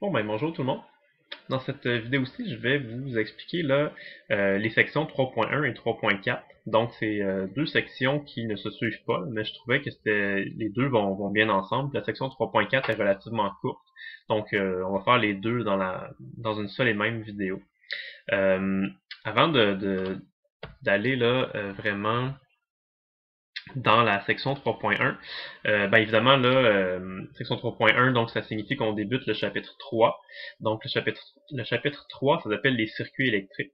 Bon ben bonjour tout le monde. Dans cette vidéo-ci, je vais vous expliquer là, euh, les sections 3.1 et 3.4. Donc c'est euh, deux sections qui ne se suivent pas, mais je trouvais que c'était les deux vont, vont, bien ensemble. La section 3.4 est relativement courte, donc euh, on va faire les deux dans la dans une seule et même vidéo. avant de d'aller là vraiment dans la section 3.1. Euh, ben évidemment, là, euh, section 3.1, donc ça signifie qu'on débute le chapitre 3. Donc le chapitre, le chapitre 3, ça s'appelle les circuits électriques.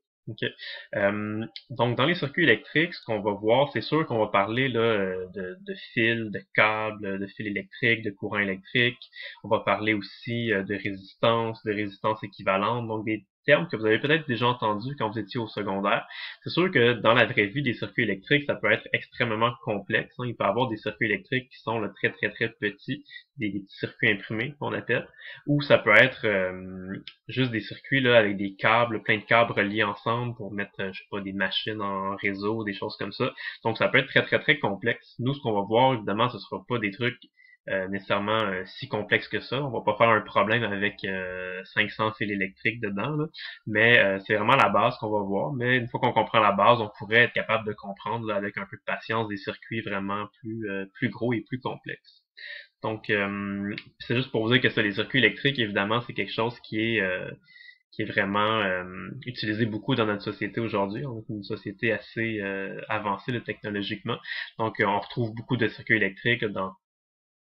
Euh, donc dans les circuits électriques, ce qu'on va voir, c'est sûr qu'on va parler là, de, de fils, de câbles, de fils électriques, de courant électrique. On va parler aussi de résistance, de résistance équivalente, donc des terme que vous avez peut-être déjà entendu quand vous étiez au secondaire. C'est sûr que dans la vraie vie, des circuits électriques, ça peut être extrêmement complexe. Hein. Il peut y avoir des circuits électriques qui sont très très très petits, des, petits circuits imprimés qu'on appelle, ou ça peut être euh, juste des circuits là avec des câbles, plein de câbles reliés ensemble pour mettre, euh, je sais pas, des machines en réseau, des choses comme ça. Donc ça peut être très très très complexe. Nous, ce qu'on va voir, évidemment, ce sera pas des trucs euh, nécessairement euh, si complexe que ça. On va pas faire un problème avec 500 euh, fils électriques dedans, mais c'est vraiment la base qu'on va voir. Mais une fois qu'on comprend la base, on pourrait être capable de comprendre avec un peu de patience des circuits vraiment plus plus gros et plus complexes. Donc c'est juste pour vous dire que ça, les circuits électriques, évidemment, c'est quelque chose qui est qui est vraiment utilisé beaucoup dans notre société aujourd'hui. On est une société assez avancée technologiquement. Donc, on retrouve beaucoup de circuits électriques dans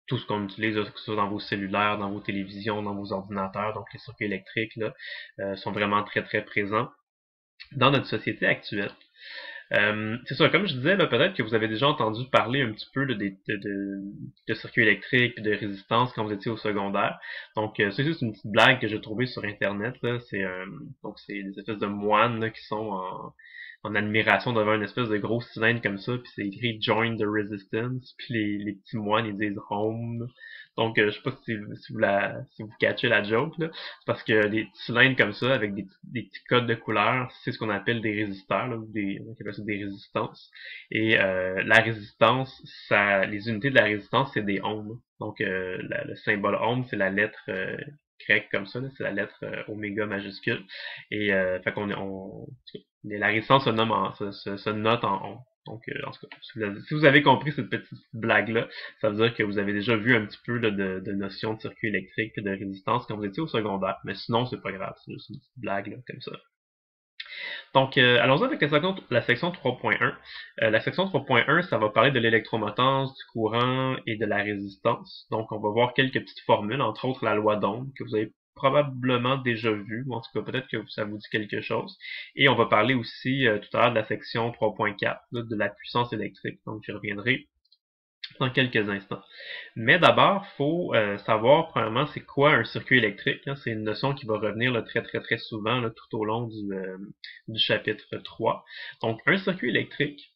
tout ce qu'on utilise, que ce soit dans vos cellulaires, dans vos télévisions, dans vos ordinateurs, donc les circuits électriques là, euh, sont vraiment très très présents dans notre société actuelle. Euh, c'est ça, comme je disais, peut-être que vous avez déjà entendu parler un petit peu de, circuits électriques et de résistance quand vous étiez au secondaire. Donc, euh, c'est juste une petite blague que j'ai trouvée sur Internet. C'est donc c'est des espèces de moines qui sont en, en admiration devant une espèce de gros cylindre comme ça, puis c'est écrit Join the Resistance, puis les, les petits moines ils disent Home. Donc euh, je sais pas si, si vous la si vous catchez la joke là, parce que des cylindres comme ça avec des, des petits codes de couleurs, c'est ce qu'on appelle des résisteurs, là, ou des on appelle ça des résistances. Et euh, la résistance, ça les unités de la résistance c'est des ohms. Donc euh, le symbole ohm c'est la lettre grecque comme ça, c'est la lettre oméga majuscule. Et fait qu'on on, la résistance se, se, note en on. Donc, euh, en tout cas, si vous, avez, compris cette petite blague-là, ça veut dire que vous avez déjà vu un petit peu de, de notion de circuit électrique et de résistance quand vous étiez au secondaire. Mais sinon, c'est pas grave, c'est juste une petite blague là, comme ça. Donc, euh, allons-y avec la section, la section 3.1. Euh, la section 3.1, ça va parler de l'électromotance, du courant et de la résistance. Donc, on va voir quelques petites formules, entre autres la loi d'Ohm, que vous avez probablement déjà vu, en tout cas peut-être que ça vous dit quelque chose. Et on va parler aussi euh, tout à l'heure de la section 3.4, de la puissance électrique. Donc j'y reviendrai dans quelques instants. Mais d'abord, faut euh, savoir premièrement c'est quoi un circuit électrique. Hein. C'est une notion qui va revenir là, très très très souvent tout au long du, euh, du chapitre 3. Donc un circuit électrique,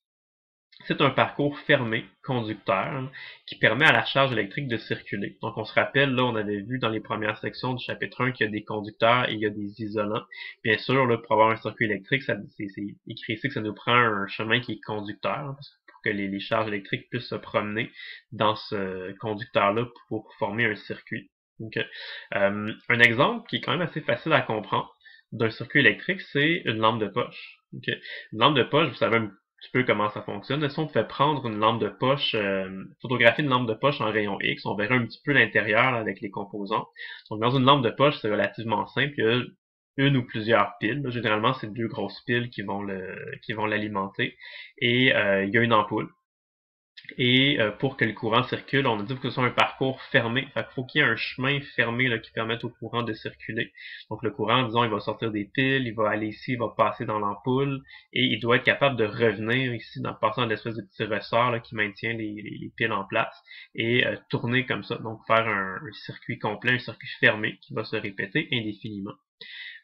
c'est un parcours fermé, conducteur, qui permet à la charge électrique de circuler. Donc on se rappelle, là, on avait vu dans les premières sections du chapitre 1 qu'il y a des conducteurs et il y a des isolants. Bien sûr, là, pour avoir un circuit électrique, c'est écrit ici que ça nous prend un chemin qui est conducteur, pour que les, charges électriques puissent se promener dans ce conducteur-là pour, former un circuit. Euh, un exemple qui est quand même assez facile à comprendre d'un circuit électrique, c'est une lampe de poche. Une lampe de poche, vous savez un petit peu comment ça fonctionne. Si on fait prendre une lampe de poche, euh, photographier une lampe de poche en rayon X, on verra un petit peu l'intérieur avec les composants. Donc dans une lampe de poche, c'est relativement simple. Il y a une ou plusieurs piles. Généralement, c'est deux grosses piles qui vont l'alimenter. Et euh, il y a une ampoule. Et euh, pour que le courant circule, on a dit que ce soit un parcours fermé. Qu'il faut qu'il y ait un chemin fermé qui permette au courant de circuler. Donc le courant, disons, il va sortir des piles, il va aller ici, il va passer dans l'ampoule, et il doit être capable de revenir ici, en passant une espèce de petit ressort qui maintient les, piles en place, et euh, tourner comme ça. Donc faire un, circuit complet, un circuit fermé qui va se répéter indéfiniment.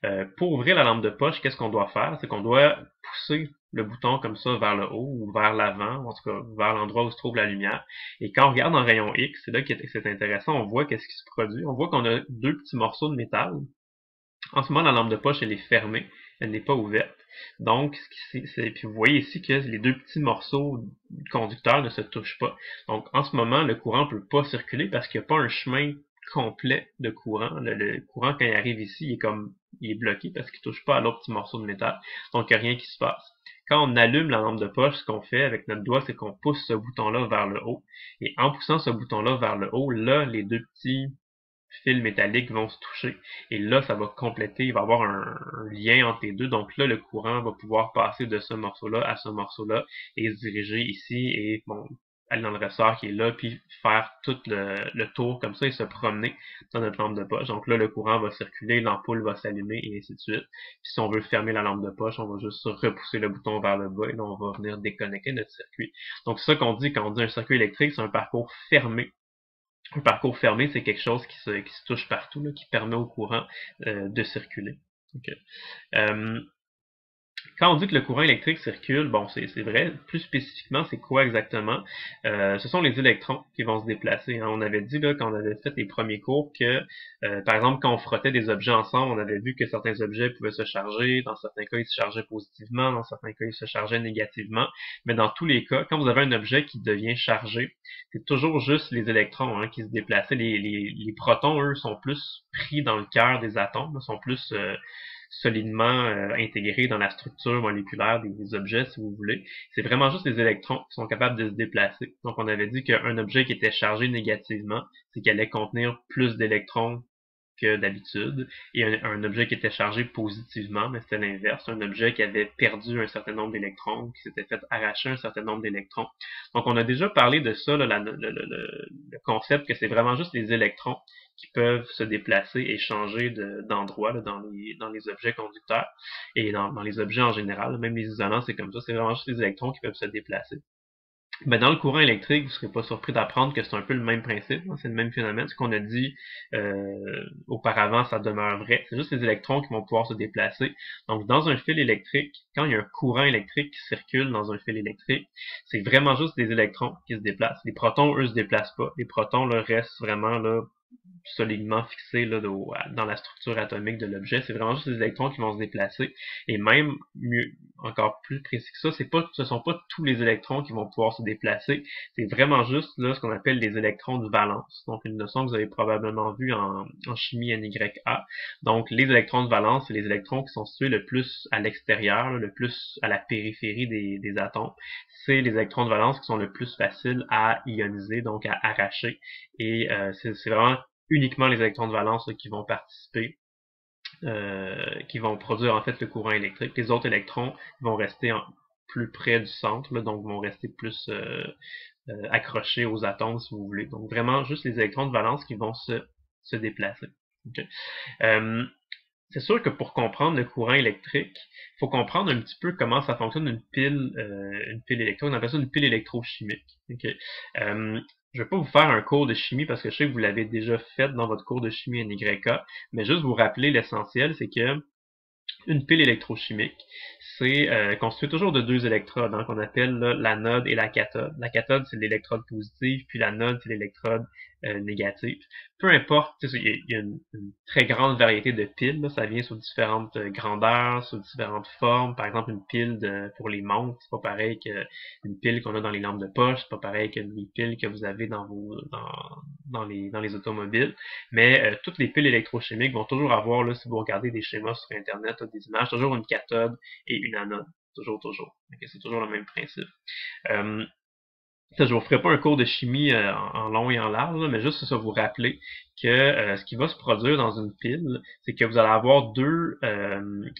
Euh, pour ouvrir la lampe de poche, qu'est-ce qu'on doit faire? C'est qu'on doit pousser le bouton comme ça vers le haut ou vers l'avant, en tout cas vers l'endroit où se trouve la lumière. Et quand on regarde en rayon X, c'est là que c'est intéressant, on voit qu'est-ce qui se produit. On voit qu'on a deux petits morceaux de métal. En ce moment, la lampe de poche, elle est fermée, elle n'est pas ouverte. Donc, c'est, puis vous voyez ici que les deux petits morceaux conducteurs ne se touchent pas. Donc, en ce moment, le courant ne peut pas circuler parce qu'il n'y a pas un chemin complet de courant. Le, courant, quand il arrive ici, il est comme il est bloqué parce qu'il touche pas à l'autre petit morceau de métal. Donc, il n'y a rien qui se passe. Quand on allume la lampe de poche, ce qu'on fait avec notre doigt, c'est qu'on pousse ce bouton-là vers le haut. Et en poussant ce bouton-là vers le haut, là, les deux petits fils métalliques vont se toucher. Et là, ça va compléter, il va y avoir un, lien entre les deux. Donc là, le courant va pouvoir passer de ce morceau-là à ce morceau-là et se diriger ici et bon, aller dans le ressort qui est là, puis faire tout le, tour comme ça et se promener dans notre lampe de poche. Donc là, le courant va circuler, l'ampoule va s'allumer et ainsi de suite. Puis si on veut fermer la lampe de poche, on va juste repousser le bouton vers le bas et là, on va venir déconnecter notre circuit. Donc ça qu'on dit quand on dit un circuit électrique, c'est un parcours fermé un parcours fermé, c'est quelque chose qui se, qui touche partout, là, qui permet au courant euh, de circuler. Euh, quand on dit que le courant électrique circule, bon, c'est vrai. Plus spécifiquement, c'est quoi exactement? Euh, ce sont les électrons qui vont se déplacer. Hein. On avait dit, là, quand on avait fait les premiers cours, que, euh, par exemple, quand on frottait des objets ensemble, on avait vu que certains objets pouvaient se charger. Dans certains cas, ils se chargeaient positivement. Dans certains cas, ils se chargeaient négativement. Mais dans tous les cas, quand vous avez un objet qui devient chargé, c'est toujours juste les électrons hein, qui se déplacent. Les, les, les, protons, eux, sont plus pris dans le cœur des atomes, sont plus... Euh, solidement euh, intégré dans la structure moléculaire des, objets, si vous voulez. C'est vraiment juste les électrons qui sont capables de se déplacer. Donc, on avait dit qu'un objet qui était chargé négativement, c'est qu'il allait contenir plus d'électrons d'habitude, et un, objet qui était chargé positivement, mais c'était l'inverse, un objet qui avait perdu un certain nombre d'électrons, qui s'était fait arracher un certain nombre d'électrons. Donc on a déjà parlé de ça, le, concept que c'est vraiment juste les électrons qui peuvent se déplacer et changer d'endroit dans, les, objets conducteurs et dans les objets en général, même les isolants, c'est comme ça, c'est vraiment juste les électrons qui peuvent se déplacer. Mais dans le courant électrique, vous ne serez pas surpris d'apprendre que c'est un peu le même principe, hein, c'est le même phénomène. Ce qu'on a dit euh, auparavant, ça demeure vrai. C'est juste les électrons qui vont pouvoir se déplacer. Donc, dans un fil électrique, quand il y a un courant électrique qui circule dans un fil électrique, c'est vraiment juste des électrons qui se déplacent. Les protons, eux, se déplacent pas. Les protons, là, restent vraiment là solidement fixé là, dans la structure atomique de l'objet. C'est vraiment juste les électrons qui vont se déplacer. Et même mieux, encore plus précis que ça, c'est pas, ce sont pas tous les électrons qui vont pouvoir se déplacer. C'est vraiment juste là ce qu'on appelle les électrons de valence. Donc une notion que vous avez probablement vue en, chimie NYA. Donc les électrons de valence, c'est les électrons qui sont situés le plus à l'extérieur, le plus à la périphérie des, des atomes. C'est les électrons de valence qui sont le plus faciles à ioniser, donc à arracher. Et euh, c'est vraiment uniquement les électrons de valence qui vont participer, euh, qui vont produire en fait le courant électrique. Les autres électrons vont rester plus près du centre, donc vont rester plus euh, euh, accrochés aux atomes si vous voulez. Donc vraiment juste les électrons de valence qui vont se, déplacer. c'est sûr que pour comprendre le courant électrique, il faut comprendre un petit peu comment ça fonctionne une pile, une pile électrique. On appelle ça une pile électrochimique. Je vais pas vous faire un cours de chimie parce que je sais que vous l'avez déjà fait dans votre cours de chimie NYK, mais juste vous rappeler l'essentiel, c'est que une pile électrochimique, c'est euh, toujours de deux électrodes, hein, qu'on appelle l'anode et la cathode. La cathode, c'est l'électrode positive, puis l'anode, c'est l'électrode euh, négative. Peu importe, il y a, une, très grande variété de piles, ça vient sous différentes euh, grandeurs, sous différentes formes. Par exemple, une pile de, pour les montres, c'est pas pareil qu'une pile qu'on a dans les lampes de poche, c'est pas pareil que les piles que vous avez dans vos dans, les dans les automobiles. Mais toutes les piles électrochimiques vont toujours avoir, là, si vous regardez des schémas sur Internet, des images, toujours une cathode et une anode. Toujours, toujours. c'est toujours le même principe. Euh, je vous ferai pas un cours de chimie euh, en, long et en large, mais juste ça vous rappeler que euh, ce qui va se produire dans une pile, c'est que vous allez avoir deux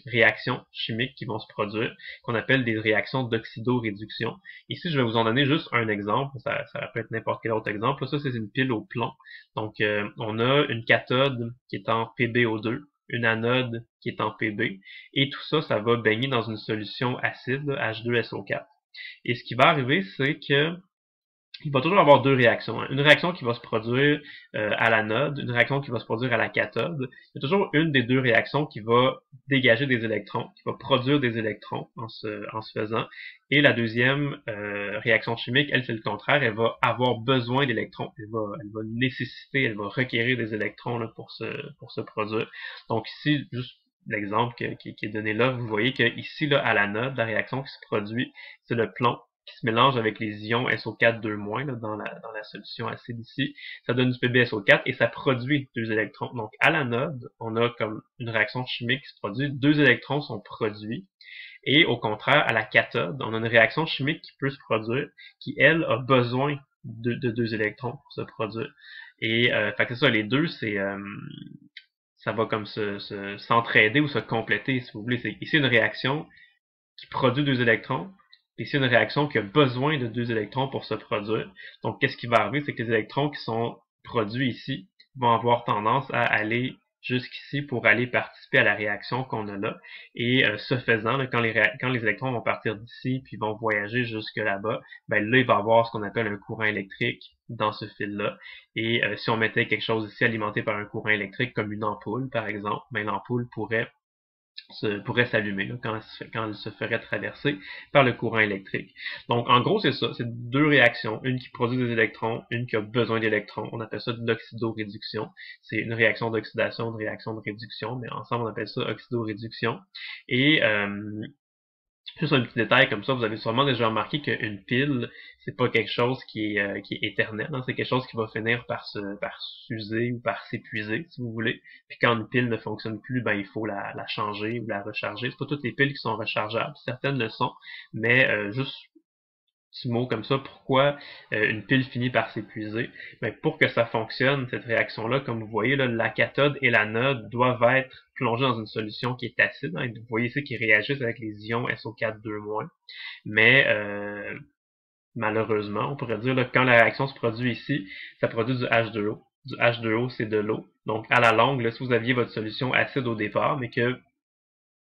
réactions chimiques qui vont se produire, qu'on appelle des réactions d'oxydoréduction. Ici, je vais vous en donner juste un exemple, ça, ça peut être n'importe quel autre exemple. Ça, c'est une pile au plomb. Donc, on a une cathode qui est en PbO2, une anode qui est en Pb, et tout ça, ça va baigner dans une solution acide, H2SO4. Et ce qui va arriver, c'est que il va toujours avoir deux réactions. Hein. Une réaction qui va se produire euh, à l'anode, une réaction qui va se produire à la cathode. Il y a toujours une des deux réactions qui va dégager des électrons, qui va produire des électrons en se, en se faisant. Et la deuxième euh, réaction chimique, elle, c'est le contraire. Elle va avoir besoin d'électrons. Elle va, elle va nécessiter, elle va requérir des électrons là, pour, se, pour se produire. Donc ici, juste l'exemple qui, qui, est donné là, vous voyez que ici, là, à l'anode, la réaction qui se produit, c'est le plomb qui se mélange avec les ions SO4 2- dans la, dans la solution acide ici, ça donne du PbSO4 et ça produit deux électrons. Donc à l'anode, on a comme une réaction chimique qui se produit, deux électrons sont produits. Et au contraire, à la cathode, on a une réaction chimique qui peut se produire, qui elle a besoin de, deux électrons pour se produire. Et euh, fait que c'est ça, les deux, c'est euh, ça va comme se s'entraider ou se compléter, si vous voulez. C'est ici une réaction qui produit deux électrons, ici une réaction qui a besoin de deux électrons pour se produire. Donc, qu'est-ce qui va arriver? C'est que les électrons qui sont produits ici vont avoir tendance à aller jusqu'ici pour aller participer à la réaction qu'on a là. Et euh, ce faisant, quand, les quand les électrons vont partir d'ici puis vont voyager jusque là-bas, ben là, il va y avoir ce qu'on appelle un courant électrique dans ce fil-là. Et euh, si on mettait quelque chose ici alimenté par un courant électrique, comme une ampoule, par exemple, ben l'ampoule pourrait pourrait s'allumer quand, quand elle se ferait traverser par le courant électrique. Donc, en gros, c'est ça. C'est deux réactions. Une qui produit des électrons, une qui a besoin d'électrons. On appelle ça de l'oxydoréduction. C'est une réaction d'oxydation, une réaction de réduction, mais ensemble, on appelle ça oxydoréduction. Et euh, Juste un petit détail comme ça, vous avez sûrement déjà remarqué qu'une pile, c'est pas quelque chose qui est, euh, qui est éternel, hein. c'est quelque chose qui va finir par se par s'user ou par s'épuiser, si vous voulez. Puis quand une pile ne fonctionne plus, ben il faut la, changer ou la recharger. C'est pas toutes les piles qui sont rechargeables, certaines le sont, mais euh, juste petit mot comme ça, pourquoi euh, une pile finit par s'épuiser. Ben, pour que ça fonctionne, cette réaction-là, comme vous voyez, là, la cathode et l'anode doivent être plongées dans une solution qui est acide. Hein. vous voyez ici qui réagissent avec les ions SO4 2-. Mais euh, malheureusement, on pourrait dire, là, quand la réaction se produit ici, ça produit du H2O. Du H2O, c'est de l'eau. Donc, à la longue, là, si vous aviez votre solution acide au départ, mais que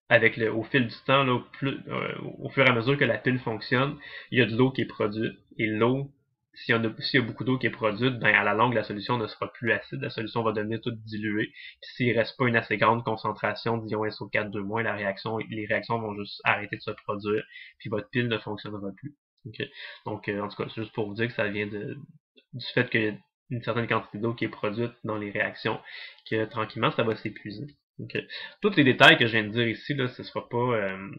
avec le, au fil du temps, là, plus, euh, au fur et à mesure que la pile fonctionne, il y a de l'eau qui est produite. Et l'eau, s'il y, a, beaucoup d'eau qui est produite, ben à la longue, la solution ne sera plus acide, la solution va devenir toute diluée. Puis s'il reste pas une assez grande concentration d'ion SO4 2-, la réaction, les réactions vont juste arrêter de se produire, puis votre pile ne fonctionnera plus. Donc, euh, en tout cas, c'est juste pour vous dire que ça vient du fait qu'il y a une certaine quantité d'eau qui est produite dans les réactions, que tranquillement, ça va s'épuiser. Okay. Tous les détails que je viens de dire ici, là, ce ne sera pas, euh,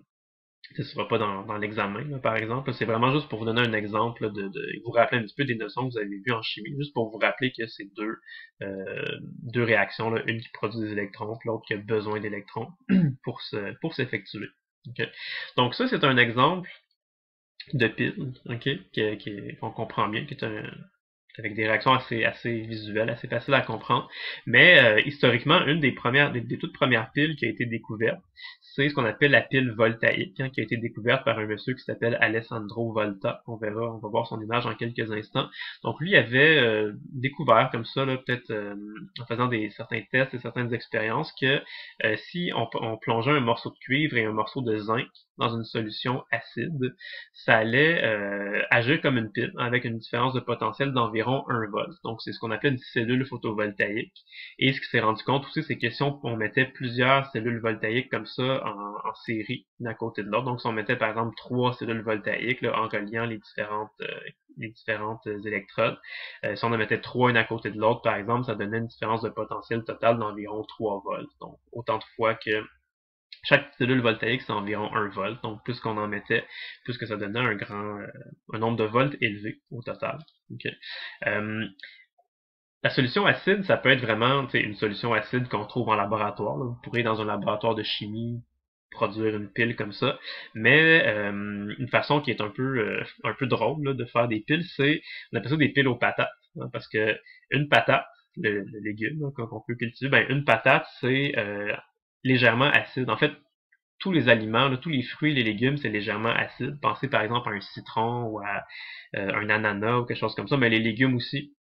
ce sera pas dans, l'examen, par exemple. C'est vraiment juste pour vous donner un exemple de, de, vous rappeler un petit peu des notions que vous avez vues en chimie, juste pour vous rappeler que c'est deux, euh, deux réactions, là, une qui produit des électrons, l'autre qui a besoin d'électrons pour se, pour s'effectuer. Okay. Donc ça, c'est un exemple de pile, ok, qu'on comprend bien, qui est un, avec des réactions assez, assez visuelles, assez faciles à comprendre. Mais euh, historiquement, une des premières, des, toutes premières piles qui a été découverte, c'est ce qu'on appelle la pile voltaïque, hein, qui a été découverte par un monsieur qui s'appelle Alessandro Volta. On verra, on va voir son image en quelques instants. Donc lui avait euh, découvert comme ça, peut-être euh, en faisant des certains tests et certaines expériences, que si on, on plongeait un morceau de cuivre et un morceau de zinc dans une solution acide, ça allait euh, agir comme une pile avec une différence de potentiel d'environ 1 volt. Donc c'est ce qu'on appelle une cellule photovoltaïque. Et ce qui s'est rendu compte aussi, c'est que si on, mettait plusieurs cellules voltaïques comme ça en, série, l'un à côté de l'autre, donc si on mettait par exemple trois cellules voltaïques là, en reliant les différentes euh, les différentes électrodes, euh, si on en mettait trois une à côté de l'autre, par exemple, ça donnait une différence de potentiel total d'environ 3 volts. Donc autant de fois que chaque cellule voltaïque, c'est environ 1 volt. Donc, plus qu'on en mettait, plus que ça donnait un grand, euh, un nombre de volts élevé au total. Euh, la solution acide, ça peut être vraiment une solution acide qu'on trouve en laboratoire. Vous pourrez, dans un laboratoire de chimie, produire une pile comme ça. Mais euh, une façon qui est un peu un peu drôle de faire des piles, c'est on appelle ça des piles aux patates. Hein, parce que une patate, le, légume qu'on peut cultiver, ben une patate, c'est légèrement acide. En fait, tous les aliments, tous les fruits, les légumes, c'est légèrement acide. Pensez par exemple à un citron ou à euh, un ananas ou quelque chose comme ça, mais les légumes aussi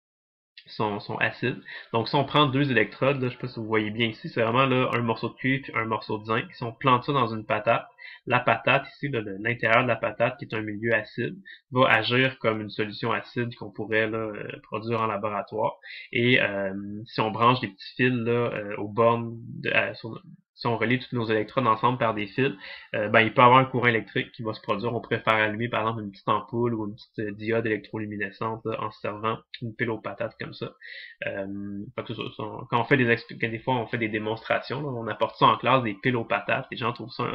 sont, sont acides. Donc si on prend deux électrodes, là, je sais pas si vous voyez bien ici, c'est vraiment là un morceau de cuivre et un morceau de zinc. Si on plante ça dans une patate, la patate ici, l'intérieur de la patate qui est un milieu acide, va agir comme une solution acide qu'on pourrait euh, produire en laboratoire. Et euh, si on branche des petits fils là, aux bornes de, si on relie tous nos électrodes ensemble par des fils, euh, ben, il peut y avoir un courant électrique qui va se produire. On pourrait faire allumer, par exemple, une petite ampoule ou une petite euh, diode électroluminescente en servant une pile aux patates comme ça. Euh, quand on fait des des fois on fait des démonstrations, on apporte ça en classe, des piles aux patates, les gens trouvent ça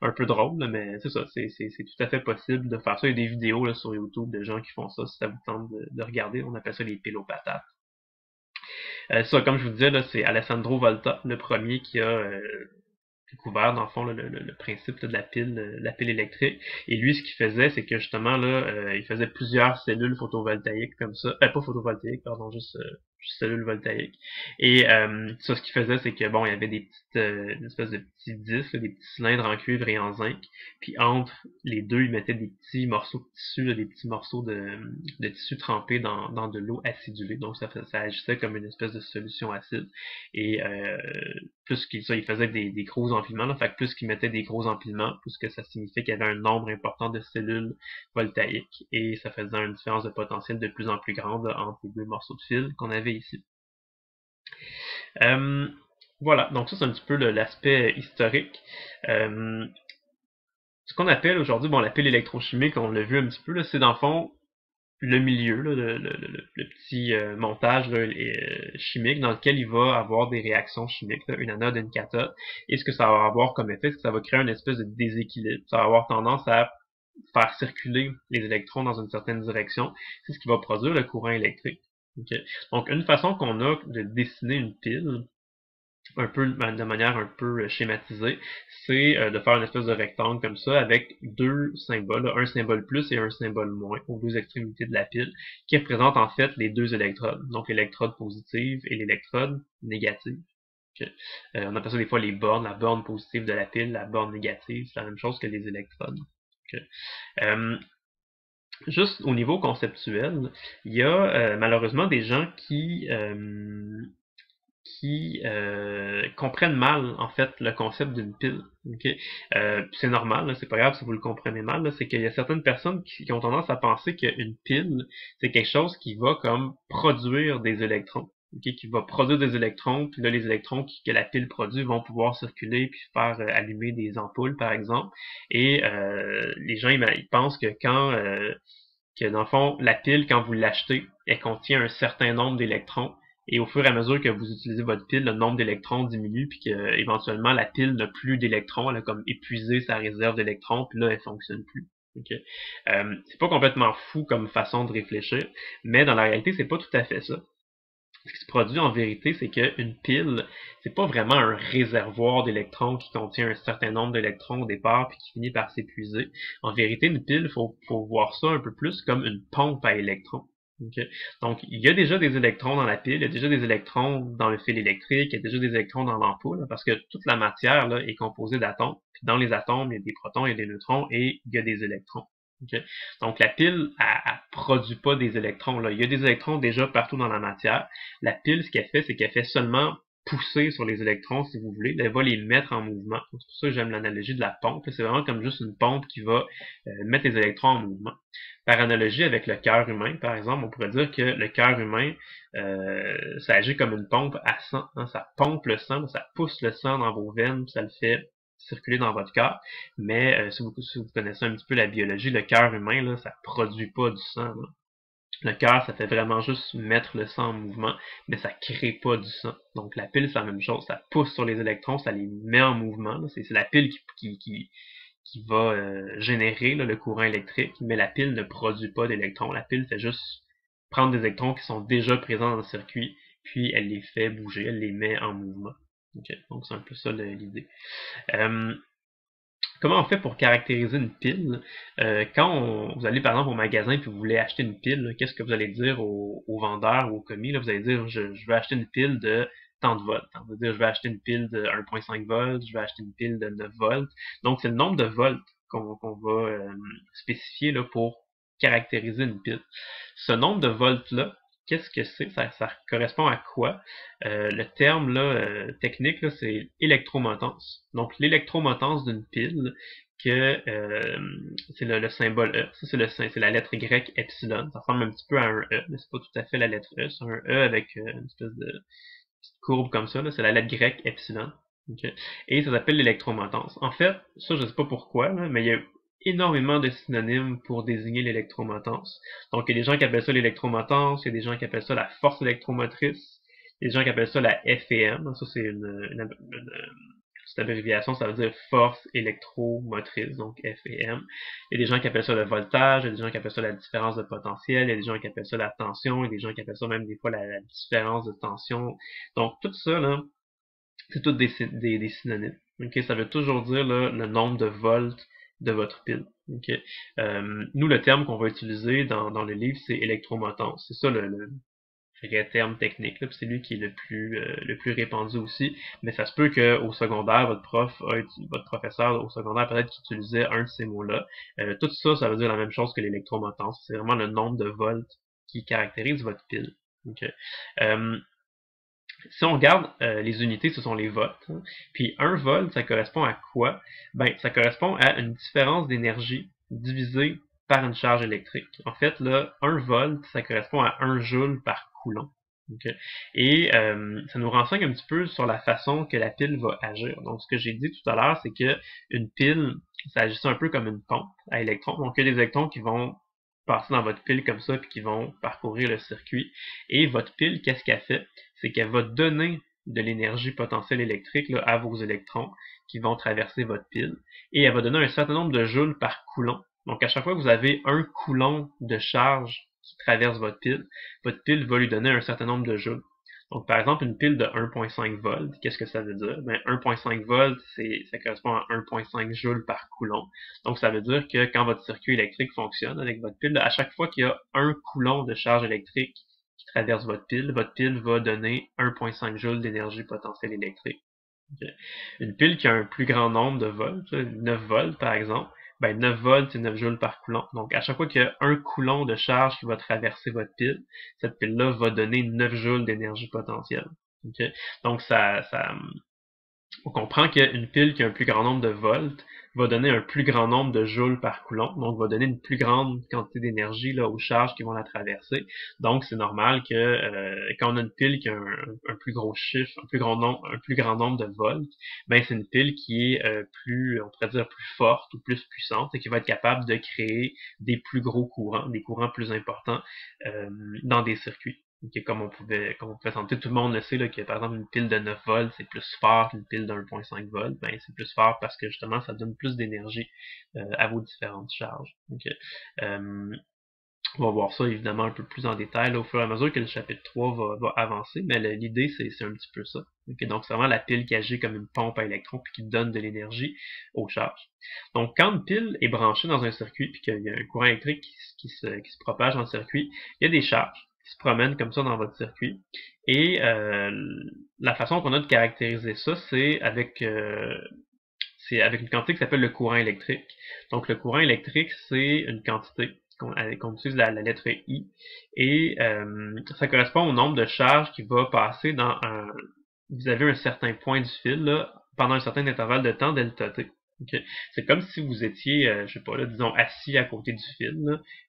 un, peu drôle, mais c'est ça, c'est tout à fait possible de faire ça. Il y a des vidéos là, sur YouTube de gens qui font ça, si ça vous tente de, regarder, on appelle ça les piles aux patates. Euh, ça, comme je vous disais, c'est Alessandro Volta, le premier qui a euh, découvert dans le fond le, principe de la pile, la pile électrique. Et lui, ce qu'il faisait, c'est que justement là, euh, il faisait plusieurs cellules photovoltaïques comme ça, euh, pas photovoltaïques, pardon, juste cellules voltaïques. Et euh, ça, ce qu'il faisait, c'est que bon, il y avait des petites, euh, une espèce de petits disques, des petits cylindres en cuivre et en zinc. Puis entre les deux, il mettait des petits morceaux de tissu, des petits morceaux de, tissu trempés dans, de l'eau acidulée. Donc ça, ça agissait comme une espèce de solution acide. Et euh, plus qu'il ça, faisait des, des gros empilements. Là, fait que plus qu'il mettait des gros empilements, plus que ça signifiait qu'il y avait un nombre important de cellules voltaïques. Et ça faisait une différence de potentiel de plus en plus grande entre les deux morceaux de fil qu'on avait ici. Euh, voilà, donc ça c'est un petit peu l'aspect historique. Euh, ce qu'on appelle aujourd'hui, bon, la électrochimique, on l'a vu un petit peu, c'est dans le fond le milieu, le, petit euh, montage chimique dans lequel il va avoir des réactions chimiques, une anode une cathode. Et ce que ça va avoir comme effet, c'est que ça va créer une espèce de déséquilibre. Ça va avoir tendance à faire circuler les électrons dans une certaine direction. C'est ce qui va produire le courant électrique. Donc, une façon qu'on a de dessiner une pile, un peu de manière un peu euh, schématisée, c'est euh, de faire une espèce de rectangle comme ça avec deux symboles, un symbole plus et un symbole moins aux deux extrémités de la pile, qui représentent en fait les deux électrodes, donc l'électrode positive et l'électrode négative. Euh, on appelle ça des fois les bornes, la borne positive de la pile, la borne négative, c'est la même chose que les électrodes. Juste au niveau conceptuel, il y a euh, malheureusement des gens qui euh, qui euh, comprennent mal en fait le concept d'une pile. c'est normal, c'est pas grave si vous le comprenez mal. C'est qu'il y a certaines personnes qui, ont tendance à penser qu'une pile c'est quelque chose qui va comme produire des électrons qui va produire des électrons, puis là, les électrons que la pile produit vont pouvoir circuler puis faire euh, allumer des ampoules, par exemple. Et euh, les gens, ils, pensent que quand, euh, que dans le fond, la pile, quand vous l'achetez, elle contient un certain nombre d'électrons. Et au fur et à mesure que vous utilisez votre pile, le nombre d'électrons diminue, puis que éventuellement la pile n'a plus d'électrons, elle a comme épuisé sa réserve d'électrons, puis là, elle fonctionne plus. Okay. Euh, c'est pas complètement fou comme façon de réfléchir, mais dans la réalité, c'est pas tout à fait ça ce qui se produit en vérité, c'est qu'une pile, c'est pas vraiment un réservoir d'électrons qui contient un certain nombre d'électrons au départ puis qui finit par s'épuiser. En vérité, une pile, il faut, voir ça un peu plus comme une pompe à électrons. Donc, il y a déjà des électrons dans la pile, il y a déjà des électrons dans le fil électrique, il y a déjà des électrons dans l'ampoule, parce que toute la matière là, est composée d'atomes. dans les atomes, il y a des protons, il y a des neutrons et il y a des électrons. Donc la pile, elle, produit pas des électrons. Là. Il y a des électrons déjà partout dans la matière. La pile, ce qu'elle fait, c'est qu'elle fait seulement pousser sur les électrons, si vous voulez. Elle va les mettre en mouvement. C'est pour ça que j'aime l'analogie de la pompe. C'est vraiment comme juste une pompe qui va euh, mettre les électrons en mouvement. Par analogie avec le cœur humain, par exemple, on pourrait dire que le cœur humain, euh, ça agit comme une pompe à sang. Hein. Ça pompe le sang, ça pousse le sang dans vos veines, ça le fait circuler dans votre cœur. Mais euh, si, vous, connaissez un petit peu la biologie, le cœur humain, là, ça produit pas du sang. Le cœur, ça fait vraiment juste mettre le sang en mouvement, mais ça crée pas du sang. Donc la pile, c'est la même chose. Ça pousse sur les électrons, ça les met en mouvement. C'est la pile qui, va euh, générer le courant électrique, mais la pile ne produit pas d'électrons. La pile fait juste prendre des électrons qui sont déjà présents dans le circuit, puis elle les fait bouger, elle les met en mouvement. Donc c'est un peu ça l'idée. Euh, comment on fait pour caractériser une pile? Euh, quand vous allez par exemple au magasin et vous voulez acheter une pile, qu'est-ce que vous allez dire au, vendeur ou au commis? vous allez dire je, veux acheter une pile de tant de volts. On va dire je vais acheter une pile de 1.5 volts, je vais acheter une pile de 9 volts. Donc c'est le nombre de volts qu'on va euh, spécifier là, pour caractériser une pile. Ce nombre de volts-là, qu'est-ce que c'est? Ça, ça, correspond à quoi? Euh, le terme là, euh, technique, là, c'est électromotance. Donc l'électromotance d'une pile, que euh, c'est le, symbole E. Ça, c'est le c'est la lettre grecque epsilon. Ça ressemble un petit peu à un E, mais c'est pas tout à fait la lettre E. C'est un E avec une espèce de petite courbe comme ça. C'est la lettre grecque epsilon. Et ça s'appelle l'électromotance. En fait, ça je sais pas pourquoi, mais il y a énormément de synonymes pour désigner l'électromotance. Donc il y a des gens qui appellent ça l'électromotance, il y a des gens qui appellent ça la force électromotrice, il y a des gens qui appellent ça la FEM, ça c'est une, abréviation, ça veut dire force électromotrice, donc FEM. Il y a des gens qui appellent ça le voltage, il y a des gens qui appellent ça la différence de potentiel, il y a des gens qui appellent ça la tension, il y a des gens qui appellent ça même des fois la, différence de tension. Donc tout ça, là, c'est tout des, synonymes. Ça veut toujours dire le nombre de volts de votre pile. Euh, nous, le terme qu'on va utiliser dans, dans le livre, c'est électromotance. C'est ça le, vrai terme technique, c'est lui qui est le plus euh, le plus répandu aussi. Mais ça se peut qu'au secondaire, votre prof, votre professeur au secondaire peut-être qu'il utilisait un de ces mots-là. Euh, tout ça, ça veut dire la même chose que l'électromotance. C'est vraiment le nombre de volts qui caractérise votre pile. Si on regarde les unités, ce sont les volts. Hein. Puis un volt, ça correspond à quoi? Ben, ça correspond à une différence d'énergie divisée par une charge électrique. En fait, là, 1 volt, ça correspond à 1 joule par coulomb. Et euh, ça nous renseigne un petit peu sur la façon que la pile va agir. Donc, ce que j'ai dit tout à l'heure, c'est que une pile, ça agit un peu comme une pompe à électrons. Donc, il y a des électrons qui vont passer dans votre pile comme ça, puis qui vont parcourir le circuit. Et votre pile, qu'est-ce qu'elle fait? C'est qu'elle va donner de l'énergie potentielle électrique là, à vos électrons qui vont traverser votre pile. Et elle va donner un certain nombre de joules par coulomb. Donc, à chaque fois que vous avez un coulomb de charge qui traverse votre pile, votre pile va lui donner un certain nombre de joules. Donc, par exemple, une pile de 1.5 volts, qu'est-ce que ça veut dire? Ben, 1.5 volts, ça correspond à 1.5 joules par coulomb. Donc, ça veut dire que quand votre circuit électrique fonctionne avec votre pile, à chaque fois qu'il y a un coulomb de charge électrique qui traverse votre pile, votre pile va donner 1.5 joules d'énergie potentielle électrique. Une pile qui a un plus grand nombre de volts, 9 volts par exemple, ben 9 volts, c'est 9 joules par coulomb. Donc, à chaque fois qu'il y a un coulomb de charge qui va traverser votre pile, cette pile-là va donner 9 joules d'énergie potentielle. Donc, ça, ça, on comprend qu'une pile qui a un plus grand nombre de volts va donner un plus grand nombre de joules par coulomb, donc va donner une plus grande quantité d'énergie là aux charges qui vont la traverser. Donc c'est normal que euh, quand on a une pile qui a un, plus gros chiffre, un plus grand nombre, un plus grand nombre de volts, ben c'est une pile qui est euh, plus, on pourrait dire plus forte ou plus puissante et qui va être capable de créer des plus gros courants, des courants plus importants euh, dans des circuits comme on pouvait, comme on pouvait sentir, tout le monde le sait, là, que par exemple une pile de 9 volts, c'est plus fort qu'une pile de 1.5 volts, ben c'est plus fort parce que justement ça donne plus d'énergie euh, à vos différentes charges. Euh, on va voir ça évidemment un peu plus en détail au fur et à mesure que le chapitre 3 va, avancer, mais l'idée c'est un petit peu ça. donc c'est vraiment la pile qui agit comme une pompe à électrons puis qui donne de l'énergie aux charges. Donc quand une pile est branchée dans un circuit puis qu'il y a un courant électrique qui, se, qui se propage dans le circuit, il y a des charges se promènent comme ça dans votre circuit. Et euh, la façon qu'on a de caractériser ça, c'est avec euh, avec une quantité qui s'appelle le courant électrique. Donc le courant électrique, c'est une quantité qu'on utilise la, lettre I. Et euh, ça correspond au nombre de charges qui va passer dans un. Vous avez un certain point du fil là, pendant un certain intervalle de temps delta t. C'est comme si vous étiez, euh, je sais pas, là, disons, assis à côté du fil,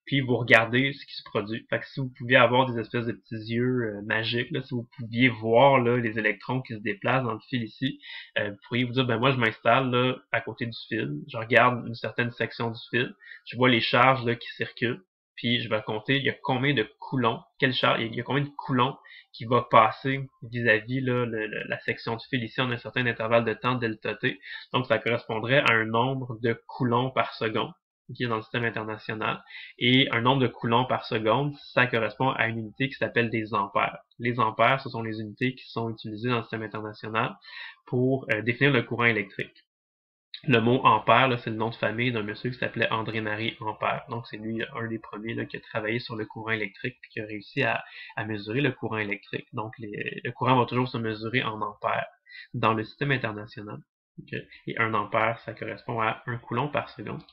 puis vous regardez ce qui se produit. Fait que si vous pouviez avoir des espèces de petits yeux euh, magiques, là, si vous pouviez voir là, les électrons qui se déplacent dans le fil ici, euh, vous pourriez vous dire, ben moi je m'installe là, à côté du fil, je regarde une certaine section du fil, je vois les charges là, qui circulent, puis je vais compter il y a combien de coulons, quelle charge, il y a combien de coulons qui va passer vis-à-vis la section de fil ici en un certain intervalle de temps delta t. Donc ça correspondrait à un nombre de coulomb par seconde qui est dans le système international. Et un nombre de coulomb par seconde, ça correspond à une unité qui s'appelle des ampères. Les ampères, ce sont les unités qui sont utilisées dans le système international pour euh, définir le courant électrique. Le mot ampère, c'est le nom de famille d'un monsieur qui s'appelait André-Marie Ampère. Donc, c'est lui un des premiers là, qui a travaillé sur le courant électrique et qui a réussi à, mesurer le courant électrique. Donc, le courant va toujours se mesurer en ampères dans le système international. Et un ampère, ça correspond à un coulomb par seconde.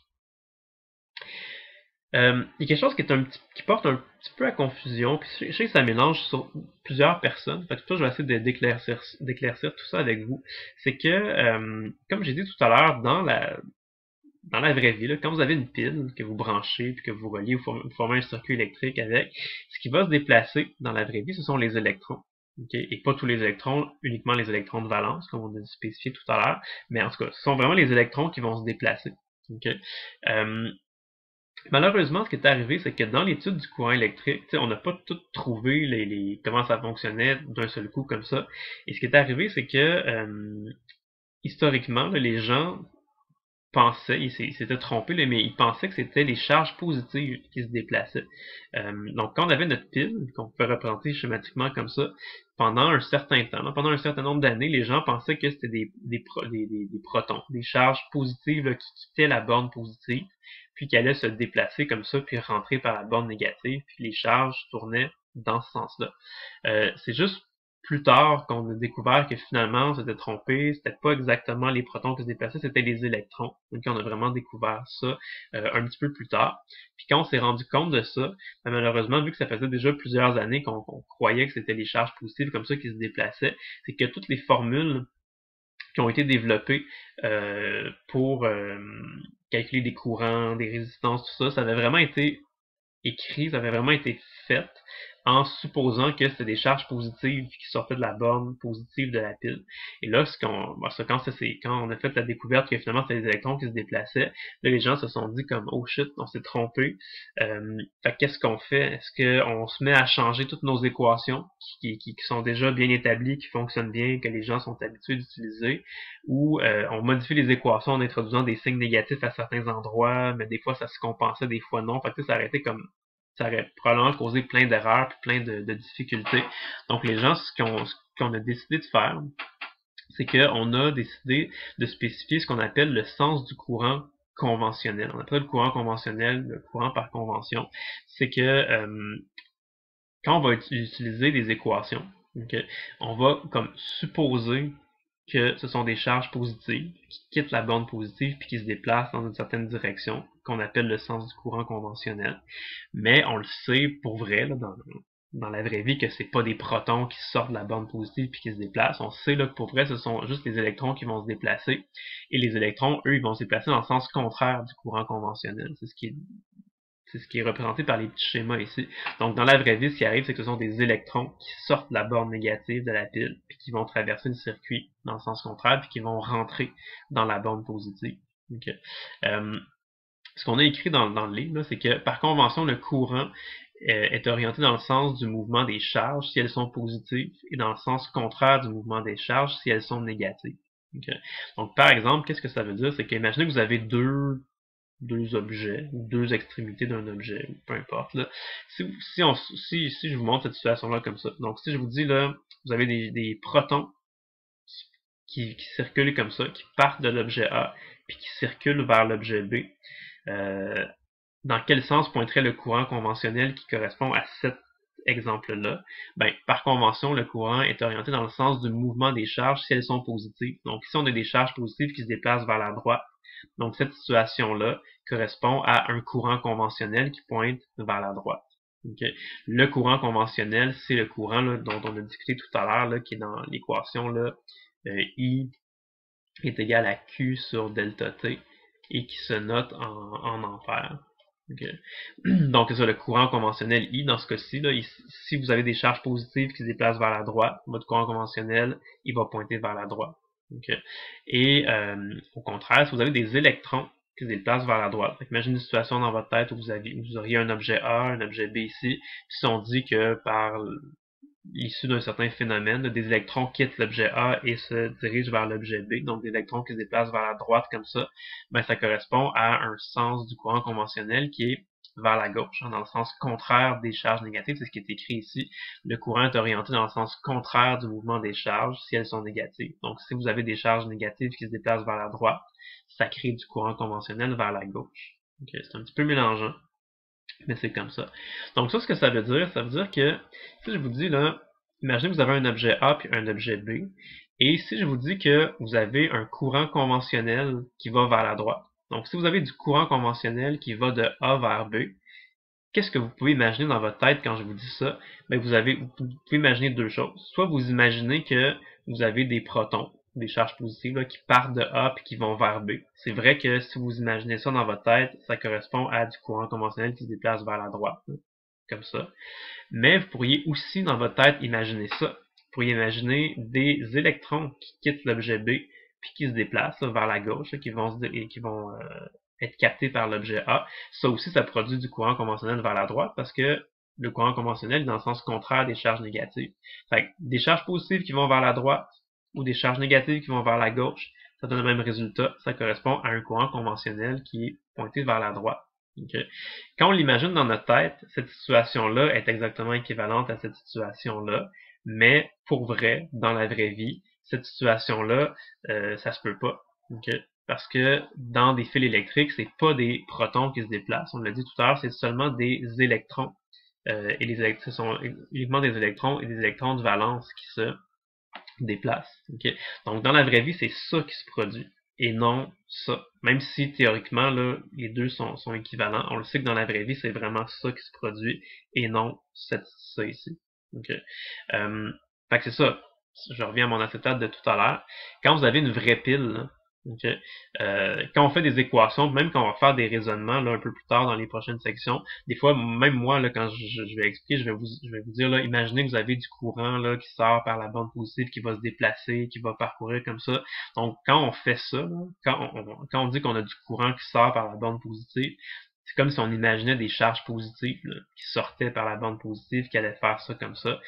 Euh, il y a quelque chose qui, porte un petit peu à confusion, puis je sais que ça mélange sur plusieurs personnes, fait que je vais essayer d'éclaircir, tout ça avec vous. C'est que, euh, comme j'ai dit tout à l'heure, dans la, dans la vraie vie, quand vous avez une pile que vous branchez, puis que vous reliez, vous formez, un circuit électrique avec, ce qui va se déplacer dans la vraie vie, ce sont les électrons. et pas tous les électrons, uniquement les électrons de valence, comme on a spécifié tout à l'heure, mais en tout cas, ce sont vraiment les électrons qui vont se déplacer. Euh, malheureusement, ce qui est arrivé, c'est que dans l'étude du courant électrique, on n'a pas tout trouvé les, comment ça fonctionnait d'un seul coup comme ça. Et ce qui est arrivé, c'est que euh, historiquement, les gens pensait, il s'était trompé, mais il pensait que c'était les charges positives qui se déplaçaient. Euh, donc, quand on avait notre pile, qu'on peut représenter schématiquement comme ça, pendant un certain temps, pendant un certain nombre d'années, les gens pensaient que c'était des, protons, des charges positives qui quittaient la borne positive, puis qui allaient se déplacer comme ça, puis rentrer par la borne négative, puis les charges tournaient dans ce sens-là. Euh, c'est juste plus tard qu'on a découvert que finalement on s'était trompé, c'était pas exactement les protons qui se déplaçaient, c'était les électrons. Donc on a vraiment découvert ça euh, un petit peu plus tard. Puis quand on s'est rendu compte de ça, ben, malheureusement, vu que ça faisait déjà plusieurs années qu'on croyait que c'était les charges positives comme ça qui se déplaçaient, c'est que toutes les formules qui ont été développées euh, pour euh, calculer des courants, des résistances, tout ça, ça avait vraiment été écrit, ça avait vraiment été fait en supposant que c'était des charges positives qui sortaient de la borne positive de la pile. Et là, ce qu'on, bah, quand, c'est, quand on a fait la découverte que finalement c'était des électrons qui se déplaçaient, là, les gens se sont dit comme oh shit, on s'est trompé. Euh, qu'est-ce qu'on fait? Est-ce qu'on se met à changer toutes nos équations qui, sont déjà bien établies, qui fonctionnent bien, que les gens sont habitués d'utiliser, ou euh, on modifie les équations en introduisant des signes négatifs à certains endroits, mais des fois ça se compensait, des fois non. Fait que ça été comme ça aurait probablement causé plein d'erreurs et plein de, difficultés. Donc les gens, ce qu'on a décidé de faire, c'est qu'on a décidé de spécifier ce qu'on appelle le sens du courant conventionnel. On appelle le courant conventionnel le courant par convention. C'est que euh, quand on va utiliser des équations, on va comme supposer que ce sont des charges positives qui quittent la borne positive puis qui se déplacent dans une certaine direction, qu'on appelle le sens du courant conventionnel. Mais on le sait pour vrai, là, dans, la vraie vie, que c'est pas des protons qui sortent de la borne positive puis qui se déplacent. On sait là, que pour vrai, ce sont juste les électrons qui vont se déplacer. Et les électrons, eux, ils vont se déplacer dans le sens contraire du courant conventionnel. C'est ce qui est c'est ce qui est représenté par les petits schémas ici. Donc, dans la vraie vie, ce qui arrive, c'est que ce sont des électrons qui sortent de la borne négative de la pile, puis qui vont traverser le circuit dans le sens contraire, puis qui vont rentrer dans la borne positive. Euh, ce qu'on a écrit dans, le livre, c'est que par convention, le courant euh, est orienté dans le sens du mouvement des charges si elles sont positives, et dans le sens contraire du mouvement des charges si elles sont négatives. Donc, par exemple, qu'est-ce que ça veut dire? C'est qu'imaginez que vous avez deux deux objets, ou deux extrémités d'un objet, peu importe. Là. Si, si, on, si, si je vous montre cette situation-là comme ça, donc si je vous dis là, vous avez des, des protons qui, qui, circulent comme ça, qui partent de l'objet A, puis qui circulent vers l'objet B, dans quel sens pointerait le courant conventionnel qui correspond à cet exemple-là? Ben, par convention, le courant est orienté dans le sens du mouvement des charges si elles sont positives. Donc, si on a des charges positives qui se déplacent vers la droite, donc cette situation-là correspond à un courant conventionnel qui pointe vers la droite. Le courant conventionnel, c'est le courant dont on a discuté tout à l'heure, qui est dans l'équation là, euh, I est égal à Q sur delta T et qui se note en, en ampères. Donc, c'est le courant conventionnel I, dans ce cas-ci, si vous avez des charges positives qui se déplacent vers la droite, votre courant conventionnel, il va pointer vers la droite. Et euh, au contraire, si vous avez des électrons qui se déplacent vers la droite, imaginez une situation dans votre tête où vous, vous auriez un objet A, un objet B ici, puis si on dit que par l'issue d'un certain phénomène, des électrons quittent l'objet A et se dirigent vers l'objet B, donc des électrons qui se déplacent vers la droite comme ça, ben ça correspond à un sens du courant conventionnel qui est vers la gauche, hein, dans le sens contraire des charges négatives. C'est ce qui est écrit ici. Le courant est orienté dans le sens contraire du mouvement des charges si elles sont négatives. Donc, si vous avez des charges négatives qui se déplacent vers la droite, ça crée du courant conventionnel vers la gauche. c'est un petit peu mélangeant, mais c'est comme ça. Donc, ça, ce que ça veut dire, ça veut dire que, si je vous dis là, imaginez que vous avez un objet A puis un objet B, et si je vous dis que vous avez un courant conventionnel qui va vers la droite, donc, si vous avez du courant conventionnel qui va de A vers B, qu'est-ce que vous pouvez imaginer dans votre tête quand je vous dis ça? Ben, vous, avez, vous pouvez imaginer deux choses. Soit vous imaginez que vous avez des protons, des charges positives qui partent de A et qui vont vers B. C'est vrai que si vous imaginez ça dans votre tête, ça correspond à du courant conventionnel qui se déplace vers la droite, comme ça. Mais vous pourriez aussi dans votre tête imaginer ça pourriez imaginer des électrons qui quittent l'objet B puis qui se déplacent vers la gauche, qui vont, qui vont euh, être captés par l'objet A. Ça aussi, ça produit du courant conventionnel vers la droite parce que le courant conventionnel est dans le sens contraire des charges négatives. Fait des charges positives qui vont vers la droite ou des charges négatives qui vont vers la gauche, ça donne le même résultat. Ça correspond à un courant conventionnel qui est pointé vers la droite. Quand on l'imagine dans notre tête, cette situation-là est exactement équivalente à cette situation-là, mais pour vrai, dans la vraie vie, cette situation-là, euh, ça se peut pas. Parce que dans des fils électriques, c'est pas des protons qui se déplacent. On l'a dit tout à l'heure, c'est seulement des électrons. Euh, et les électrons sont uniquement des électrons et des électrons de valence qui se déplacent. Donc dans la vraie vie, c'est ça qui se produit et non ça. Même si théoriquement, là, les deux sont, sont équivalents, on le sait que dans la vraie vie, c'est vraiment ça qui se produit et non cette, ça ici. Okay. Euh, fait que c'est ça. Je reviens à mon acétate de tout à l'heure. Quand vous avez une vraie pile, euh, quand on fait des équations, même quand on va faire des raisonnements là, un peu plus tard dans les prochaines sections, des fois, même moi, là, quand je, vais expliquer, je vais vous, je vais vous dire, là, imaginez que vous avez du courant là, qui sort par la bande positive, qui va se déplacer, qui va parcourir comme ça. Donc, quand on fait ça, quand, on, quand on dit qu'on a du courant qui sort par la bande positive, c'est comme si on imaginait des charges positives qui sortaient par la bande positive, qui allaient faire ça comme ça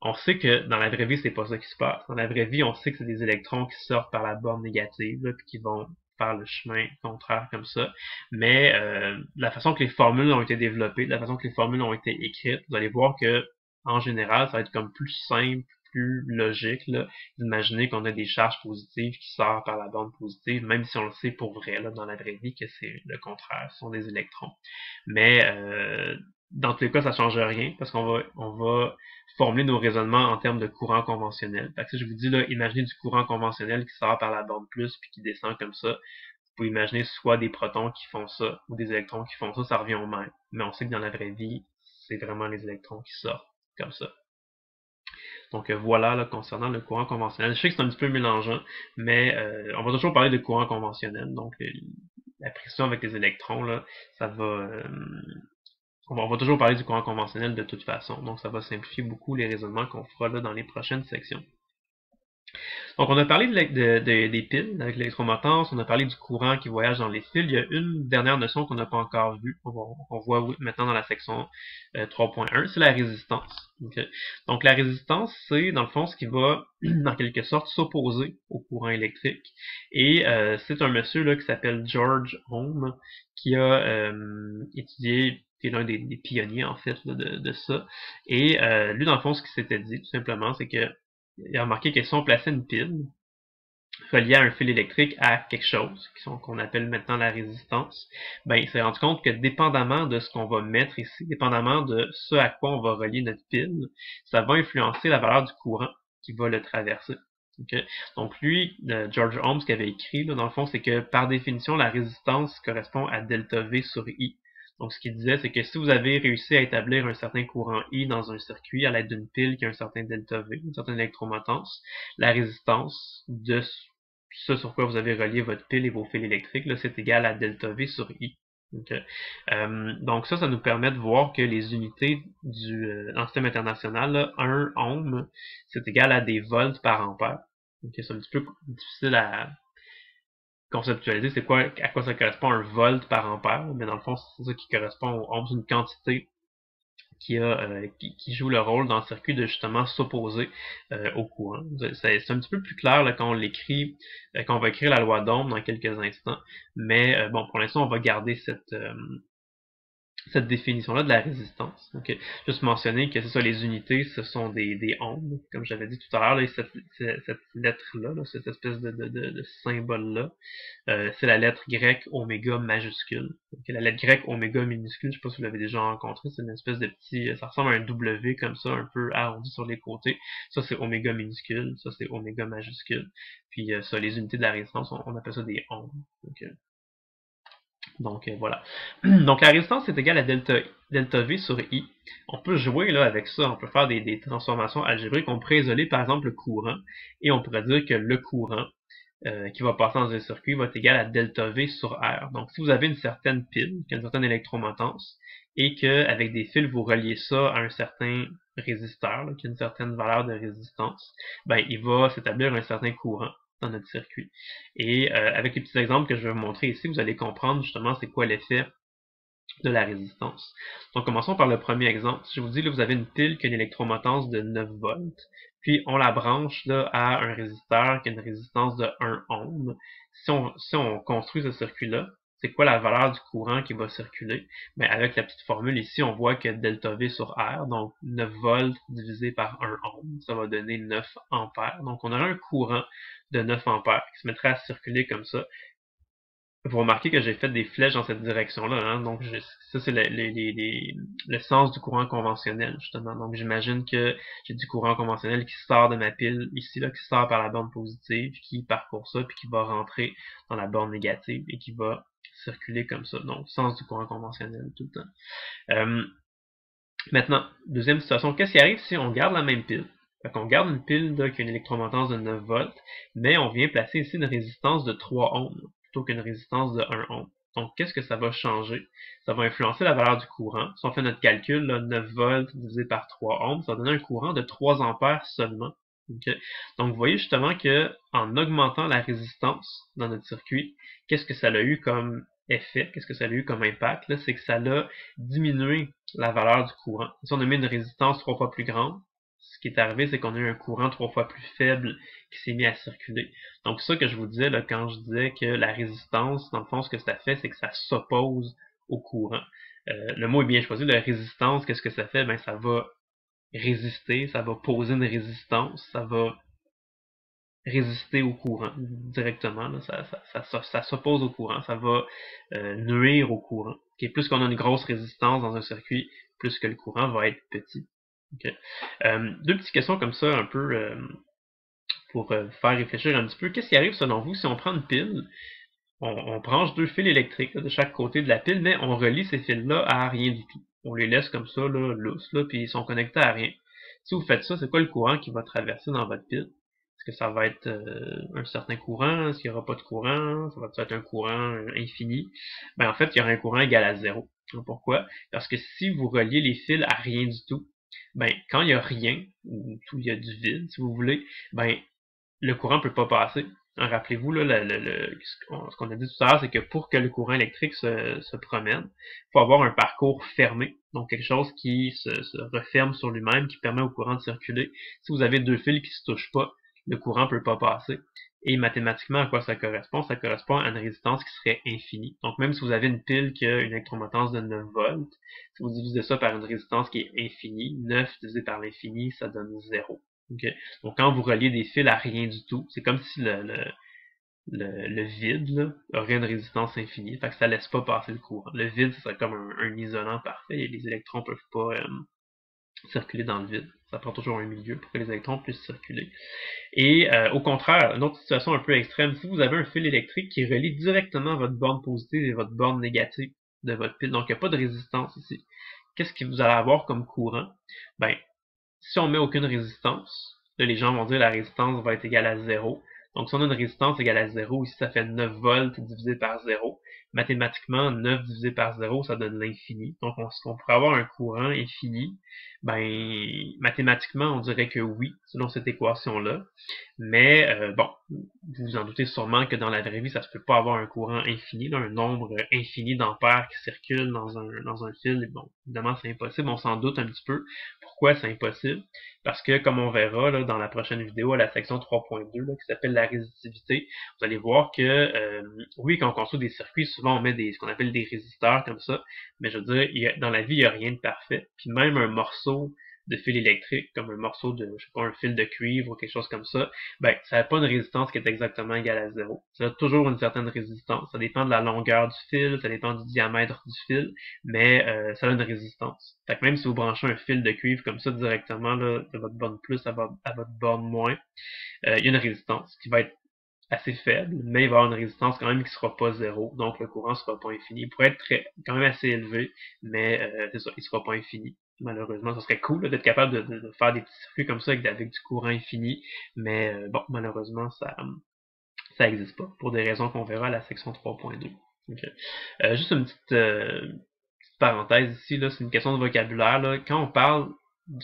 on sait que dans la vraie vie, c'est pas ça qui se passe. Dans la vraie vie, on sait que c'est des électrons qui sortent par la borne négative, puis qui vont faire le chemin contraire comme ça. Mais euh, la façon que les formules ont été développées, la façon que les formules ont été écrites, vous allez voir que en général, ça va être comme plus simple, plus logique d'imaginer qu'on a des charges positives qui sortent par la bande positive, même si on le sait pour vrai là, dans la vraie vie que c'est le contraire, ce sont des électrons. Mais euh, dans tous les cas, ça change rien parce qu'on va, on va formuler nos raisonnements en termes de courant conventionnel. Fait que je vous dis là, imaginez du courant conventionnel qui sort par la bande plus puis qui descend comme ça. Vous pouvez imaginer soit des protons qui font ça ou des électrons qui font ça, ça revient au même. Mais on sait que dans la vraie vie, c'est vraiment les électrons qui sortent comme ça. Donc euh, voilà là, concernant le courant conventionnel. Je sais que c'est un petit peu mélangeant, mais euh, on va toujours parler de courant conventionnel. Donc la pression avec les électrons, là, ça va euh, on va, toujours parler du courant conventionnel de toute façon, donc ça va simplifier beaucoup les raisonnements qu'on fera là dans les prochaines sections. Donc, on a parlé de, des piles avec l'électromotance, on a parlé du courant qui voyage dans les fils. Il y a une dernière notion qu'on n'a pas encore vue, qu'on voit maintenant dans la section 3.1, euh, c'est la résistance. Donc, la résistance, c'est dans le fond ce qui va, dans quelque sorte, s'opposer au courant électrique. Et euh, c'est un monsieur là qui s'appelle George Ohm qui a euh, étudié est l'un des, pionniers en fait de, ça. Et lui, dans le fond, ce qu'il s'était dit, tout simplement, c'est que il a remarqué que si on plaçait une pile reliée à un fil électrique à quelque chose, qu'on appelle maintenant la résistance, ben, il s'est rendu compte que dépendamment de ce qu'on va mettre ici, dépendamment de ce à quoi on va relier notre pile, ça va influencer la valeur du courant qui va le traverser. Donc lui, euh, George Holmes, qui avait écrit, dans le fond, c'est que par définition, la résistance correspond à delta V sur I. Donc, ce qu'il disait, c'est que si vous avez réussi à établir un certain courant I dans un circuit à l'aide d'une pile qui a un certain delta V, une certaine électromotance, la résistance de ce sur quoi vous avez relié votre pile et vos fils électriques, c'est égal à delta V sur I. Euh, donc ça, ça nous permet de voir que les unités du, euh, système international, 1 ohm, c'est égal à des volts par ampère. c'est un petit peu difficile à, conceptualiser c'est quoi, à quoi ça correspond un volt par ampère, mais dans le fond, c'est ça qui correspond au ohm, une quantité qui, a, euh, qui, joue le rôle dans le circuit de justement s'opposer euh, au courant. C'est un petit peu plus clair là, quand on l'écrit, euh, quand on va écrire la loi d'Ohm dans quelques instants, mais bon, pour l'instant, on va garder cette, cette définition-là de la résistance. Donc, juste mentionner que c'est ça, les unités, ce sont des, des ondes, comme j'avais dit tout à l'heure, cette, lettre-là, cette espèce de, symbole-là, euh, c'est la lettre grecque oméga majuscule. La lettre grecque oméga minuscule, je sais pas si vous l'avez déjà rencontré, c'est une espèce de petit, ça ressemble à un W comme ça, un peu arrondi sur les côtés. Ça, c'est oméga minuscule, ça, c'est oméga majuscule. Puis euh, ça, les unités de la résistance, on, appelle ça des ondes. Euh, donc euh, voilà. Donc la résistance est égale à delta, V sur I. On peut jouer là avec ça, on peut faire des, transformations algébriques. On pourrait isoler par exemple le courant et on pourrait dire que le courant euh, qui va passer dans un circuit va être égal à delta V sur R. Donc, si vous avez une certaine pile, une certaine électromotance, et que avec des fils, vous reliez ça à un certain résisteur, qui a une certaine valeur de résistance, ben, il va s'établir un certain courant dans notre circuit. Et euh, avec les petits exemples que je vais vous montrer ici, vous allez comprendre justement c'est quoi l'effet de la résistance. Donc commençons par le premier exemple. Si je vous dis là, vous avez une pile qui a une électromotance de 9 volts, puis on la branche là, à un résisteur qui a une résistance de 1 ohm. Si on, si on construit ce circuit-là, c'est quoi la valeur du courant qui va circuler? Mais ben, avec la petite formule ici, on voit que delta V sur R, donc 9 volts divisé par 1 ohm, ça va donner 9 ampères. Donc on aura un courant de 9 ampères qui se mettrait à circuler comme ça. Vous remarquez que j'ai fait des flèches dans cette direction-là, hein? donc ça c'est le, sens du courant conventionnel justement. Donc j'imagine que j'ai du courant conventionnel qui sort de ma pile ici, là, qui sort par la borne positive, qui parcourt ça, puis qui va rentrer dans la borne négative et qui va circuler comme ça. Donc sens du courant conventionnel tout le temps. Euh, maintenant, deuxième situation, qu'est-ce qui arrive si on garde la même pile? Fait qu'on garde une pile qui a une électromotance de 9 volts, mais on vient placer ici une résistance de 3 ohms plutôt qu'une résistance de 1 ohm. Donc, qu'est-ce que ça va changer? Ça va influencer la valeur du courant. Si on fait notre calcul, 9 volts divisé par 3 ohms, ça va donner un courant de 3 ampères seulement. Donc, vous voyez justement que en augmentant la résistance dans notre circuit, qu'est-ce que ça a eu comme effet, qu'est-ce que ça a eu comme impact? C'est que ça a diminué la valeur du courant. Si on a mis une résistance trois fois plus grande, ce qui est arrivé, c'est qu'on a eu un courant trois fois plus faible qui s'est mis à circuler. Donc ça que je vous disais là, quand je disais que la résistance, dans le fond, ce que ça fait, c'est que ça s'oppose au courant. Euh, le mot est bien choisi, la résistance, qu'est-ce que ça fait? Ben ça va résister, ça va poser une résistance, ça va résister au courant directement. ça, ça, s'oppose au courant, ça va euh, nuire au courant. Okay? Plus qu'on a une grosse résistance dans un circuit, plus que le courant va être petit. Euh, deux petites questions comme ça, un peu euh, pour euh, faire réfléchir un petit peu. Qu'est-ce qui arrive selon vous si on prend une pile, on, branche deux fils électriques de chaque côté de la pile, mais on relie ces fils-là à rien du tout. On les laisse comme ça, là, lousses, là, puis ils sont connectés à rien. Si vous faites ça, c'est quoi le courant qui va traverser dans votre pile? Que ça va être un certain courant? Est-ce qu'il n'y aura pas de courant? Ça va être un courant infini? Ben, en fait, il y aura un courant égal à zéro. Pourquoi? Parce que si vous reliez les fils à rien du tout, ben, quand il n'y a rien, ou tout il y a du vide, si vous voulez, ben, le courant ne peut pas passer. Hein, rappelez-vous, ce qu'on a dit tout à l'heure, c'est que pour que le courant électrique se, se promène, il faut avoir un parcours fermé. Donc quelque chose qui se, se referme sur lui-même, qui permet au courant de circuler. Si vous avez deux fils qui se touchent pas, le courant ne peut pas passer. Et mathématiquement, à quoi ça correspond? Ça correspond à une résistance qui serait infinie. Donc même si vous avez une pile qui a une électromotance de 9 volts, si vous divisez ça par une résistance qui est infinie, 9 divisé par l'infini, ça donne 0. Donc quand vous reliez des fils à rien du tout, c'est comme si le, vide là, aurait une résistance infinie. Fait que ça laisse pas passer le courant. Le vide, ce serait comme un, isolant parfait et les électrons peuvent pas euh, circuler dans le vide. Ça prend toujours un milieu pour que les électrons puissent circuler. Et euh, au contraire, une autre situation un peu extrême, si vous avez un fil électrique qui relie directement votre borne positive et votre borne négative de votre pile, donc il n'y a pas de résistance ici, qu'est-ce que vous allez avoir comme courant? Ben, si on met aucune résistance, là, les gens vont dire la résistance va être égale à 0. Donc si on a une résistance égale à 0, ici ça fait 9 volts divisé par 0 mathématiquement, 9 divisé par 0, ça donne l'infini. Donc, on, pourrait avoir un courant infini. Ben, mathématiquement, on dirait que oui, selon cette équation-là. Mais, euh, bon, vous vous en doutez sûrement que dans la vraie vie, ça se peut pas avoir un courant infini, un nombre infini d'ampères qui circule dans un, dans un fil. Bon, évidemment, c'est impossible, on s'en doute un petit peu. Pourquoi c'est impossible? Parce que, comme on verra là, dans la prochaine vidéo, à la section 3.2, qui s'appelle la résistivité, vous allez voir que, euh, oui, quand on construit des circuits, souvent on met des, ce qu'on appelle des résisteurs comme ça, mais je veux dire, il y a, dans la vie, il n'y a rien de parfait. Puis même un morceau de fil électrique, comme un morceau de, je sais pas, un fil de cuivre ou quelque chose comme ça, ben, ça n'a pas une résistance qui est exactement égale à zéro. Ça a toujours une certaine résistance. Ça dépend de la longueur du fil, ça dépend du diamètre du fil, mais euh, ça a une résistance. Fait que même si vous branchez un fil de cuivre comme ça directement là, de votre borne plus à votre, borne moins, euh, il y a une résistance qui va être assez faible, mais il va avoir une résistance quand même qui sera pas zéro, donc le courant sera pas infini. Il pourrait être très, quand même assez élevé, mais euh, c'est ça, il sera pas infini. Malheureusement, ça serait cool d'être capable de, faire des petits circuits comme ça avec, du courant infini, mais euh, bon, malheureusement, ça ça n'existe pas, pour des raisons qu'on verra à la section 3.2. Euh, juste une petite, euh, parenthèse ici, là, c'est une question de vocabulaire. Là. Quand on parle,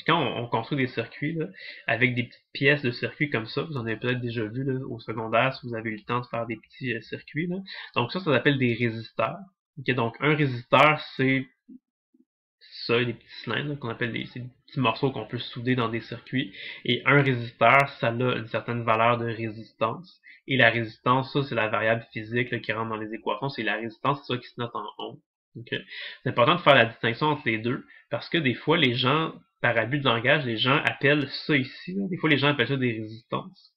quand on, construit des circuits là, avec des petites pièces de circuits comme ça, vous en avez peut-être déjà vu là, au secondaire si vous avez eu le temps de faire des petits euh, circuits. Là. Donc ça, ça s'appelle des résisteurs. donc un résisteur, c'est ça, des petits cylindres qu'on appelle des, des petits morceaux qu'on peut souder dans des circuits. Et un résisteur, ça a une certaine valeur de résistance. Et la résistance, ça, c'est la variable physique qui rentre dans les équations. C'est la résistance, ça qui se note en ohm. C'est important de faire la distinction entre les deux, parce que des fois, les gens, par abus de langage, les gens appellent ça ici, des fois les gens appellent ça des résistances.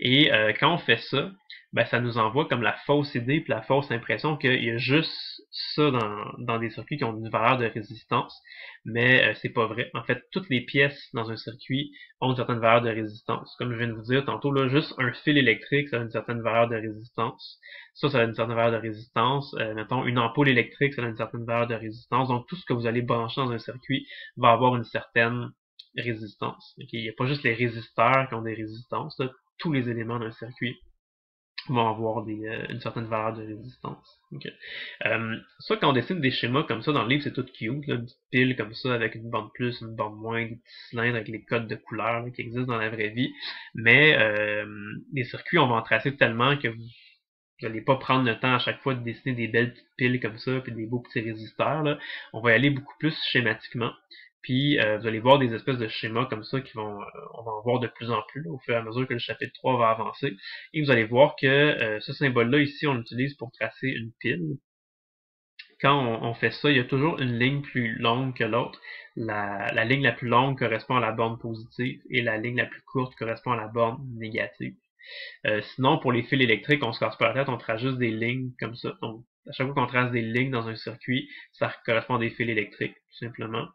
Et euh, quand on fait ça, ben, ça nous envoie comme la fausse idée puis la fausse impression qu'il y a juste ça dans, dans des circuits qui ont une valeur de résistance, mais euh, c'est pas vrai. En fait, toutes les pièces dans un circuit ont une certaine valeur de résistance. Comme je viens de vous dire tantôt, là, juste un fil électrique, ça a une certaine valeur de résistance. Ça, ça a une certaine valeur de résistance. Euh, mettons, une ampoule électrique, ça a une certaine valeur de résistance. Donc, tout ce que vous allez brancher dans un circuit va avoir une certaine résistance. Il n'y a pas juste les résisteurs qui ont des résistances. Tous les éléments d'un circuit vont avoir des, euh, une certaine valeur de résistance. Okay. Euh, ça, quand on dessine des schémas comme ça dans le livre, c'est tout cute, là, une petite pile comme ça avec une bande plus, une bande moins, des petits cylindres avec les codes de couleurs qui existent dans la vraie vie. Mais euh, les circuits, on va en tracer tellement que vous n'allez pas prendre le temps à chaque fois de dessiner des belles petites piles comme ça, puis des beaux petits résisteurs. Là. On va y aller beaucoup plus schématiquement. Puis euh, vous allez voir des espèces de schémas comme ça qui vont, euh, on va en voir de plus en plus au fur et à mesure que le chapitre 3 va avancer. Et vous allez voir que euh, ce symbole-là ici, on l'utilise pour tracer une pile. Quand on, fait ça, il y a toujours une ligne plus longue que l'autre. La, la, ligne la plus longue correspond à la borne positive et la ligne la plus courte correspond à la borne négative. sinon, pour les fils électriques, on se casse pas la tête, on trace juste des lignes comme ça. Donc, à chaque fois qu'on trace des lignes dans un circuit, ça correspond à des fils électriques, tout simplement.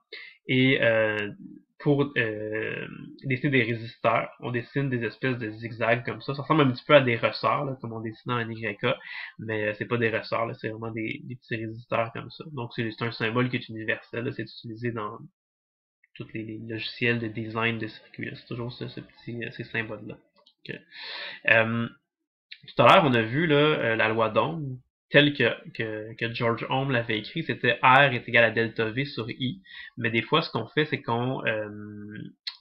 Et euh, pour euh, dessiner des résisteurs, on dessine des espèces de zigzags comme ça. Ça ressemble un petit peu à des ressorts, comme on dessine en YK, mais euh, c'est pas des ressorts, c'est vraiment des, petits résisteurs comme ça. Donc c'est un symbole qui est universel, c'est utilisé dans tous les, logiciels de design de circuits. C'est toujours ce, petit, ces symboles-là. tout à l'heure, on a vu là, la loi d'Ohm, tel que, que, que, George Ohm l'avait écrit, c'était R est égal à delta V sur I. Mais des fois, ce qu'on fait, c'est qu'on euh,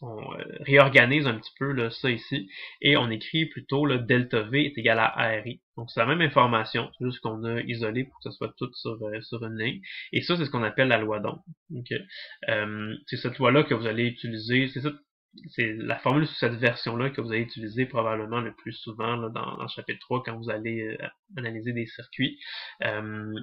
on euh, réorganise un petit peu là, ça ici et on écrit plutôt le delta V est égal à RI. Donc c'est la même information, juste qu'on a isolé pour que ce soit tout sur, euh, sur une ligne. Et ça, c'est ce qu'on appelle la loi d'Ohm. Euh, c'est cette loi-là que vous allez utiliser. C'est ça c'est la formule sous cette version-là que vous allez utiliser probablement le plus souvent dans, le chapitre 3 quand vous allez euh, analyser des circuits. Euh,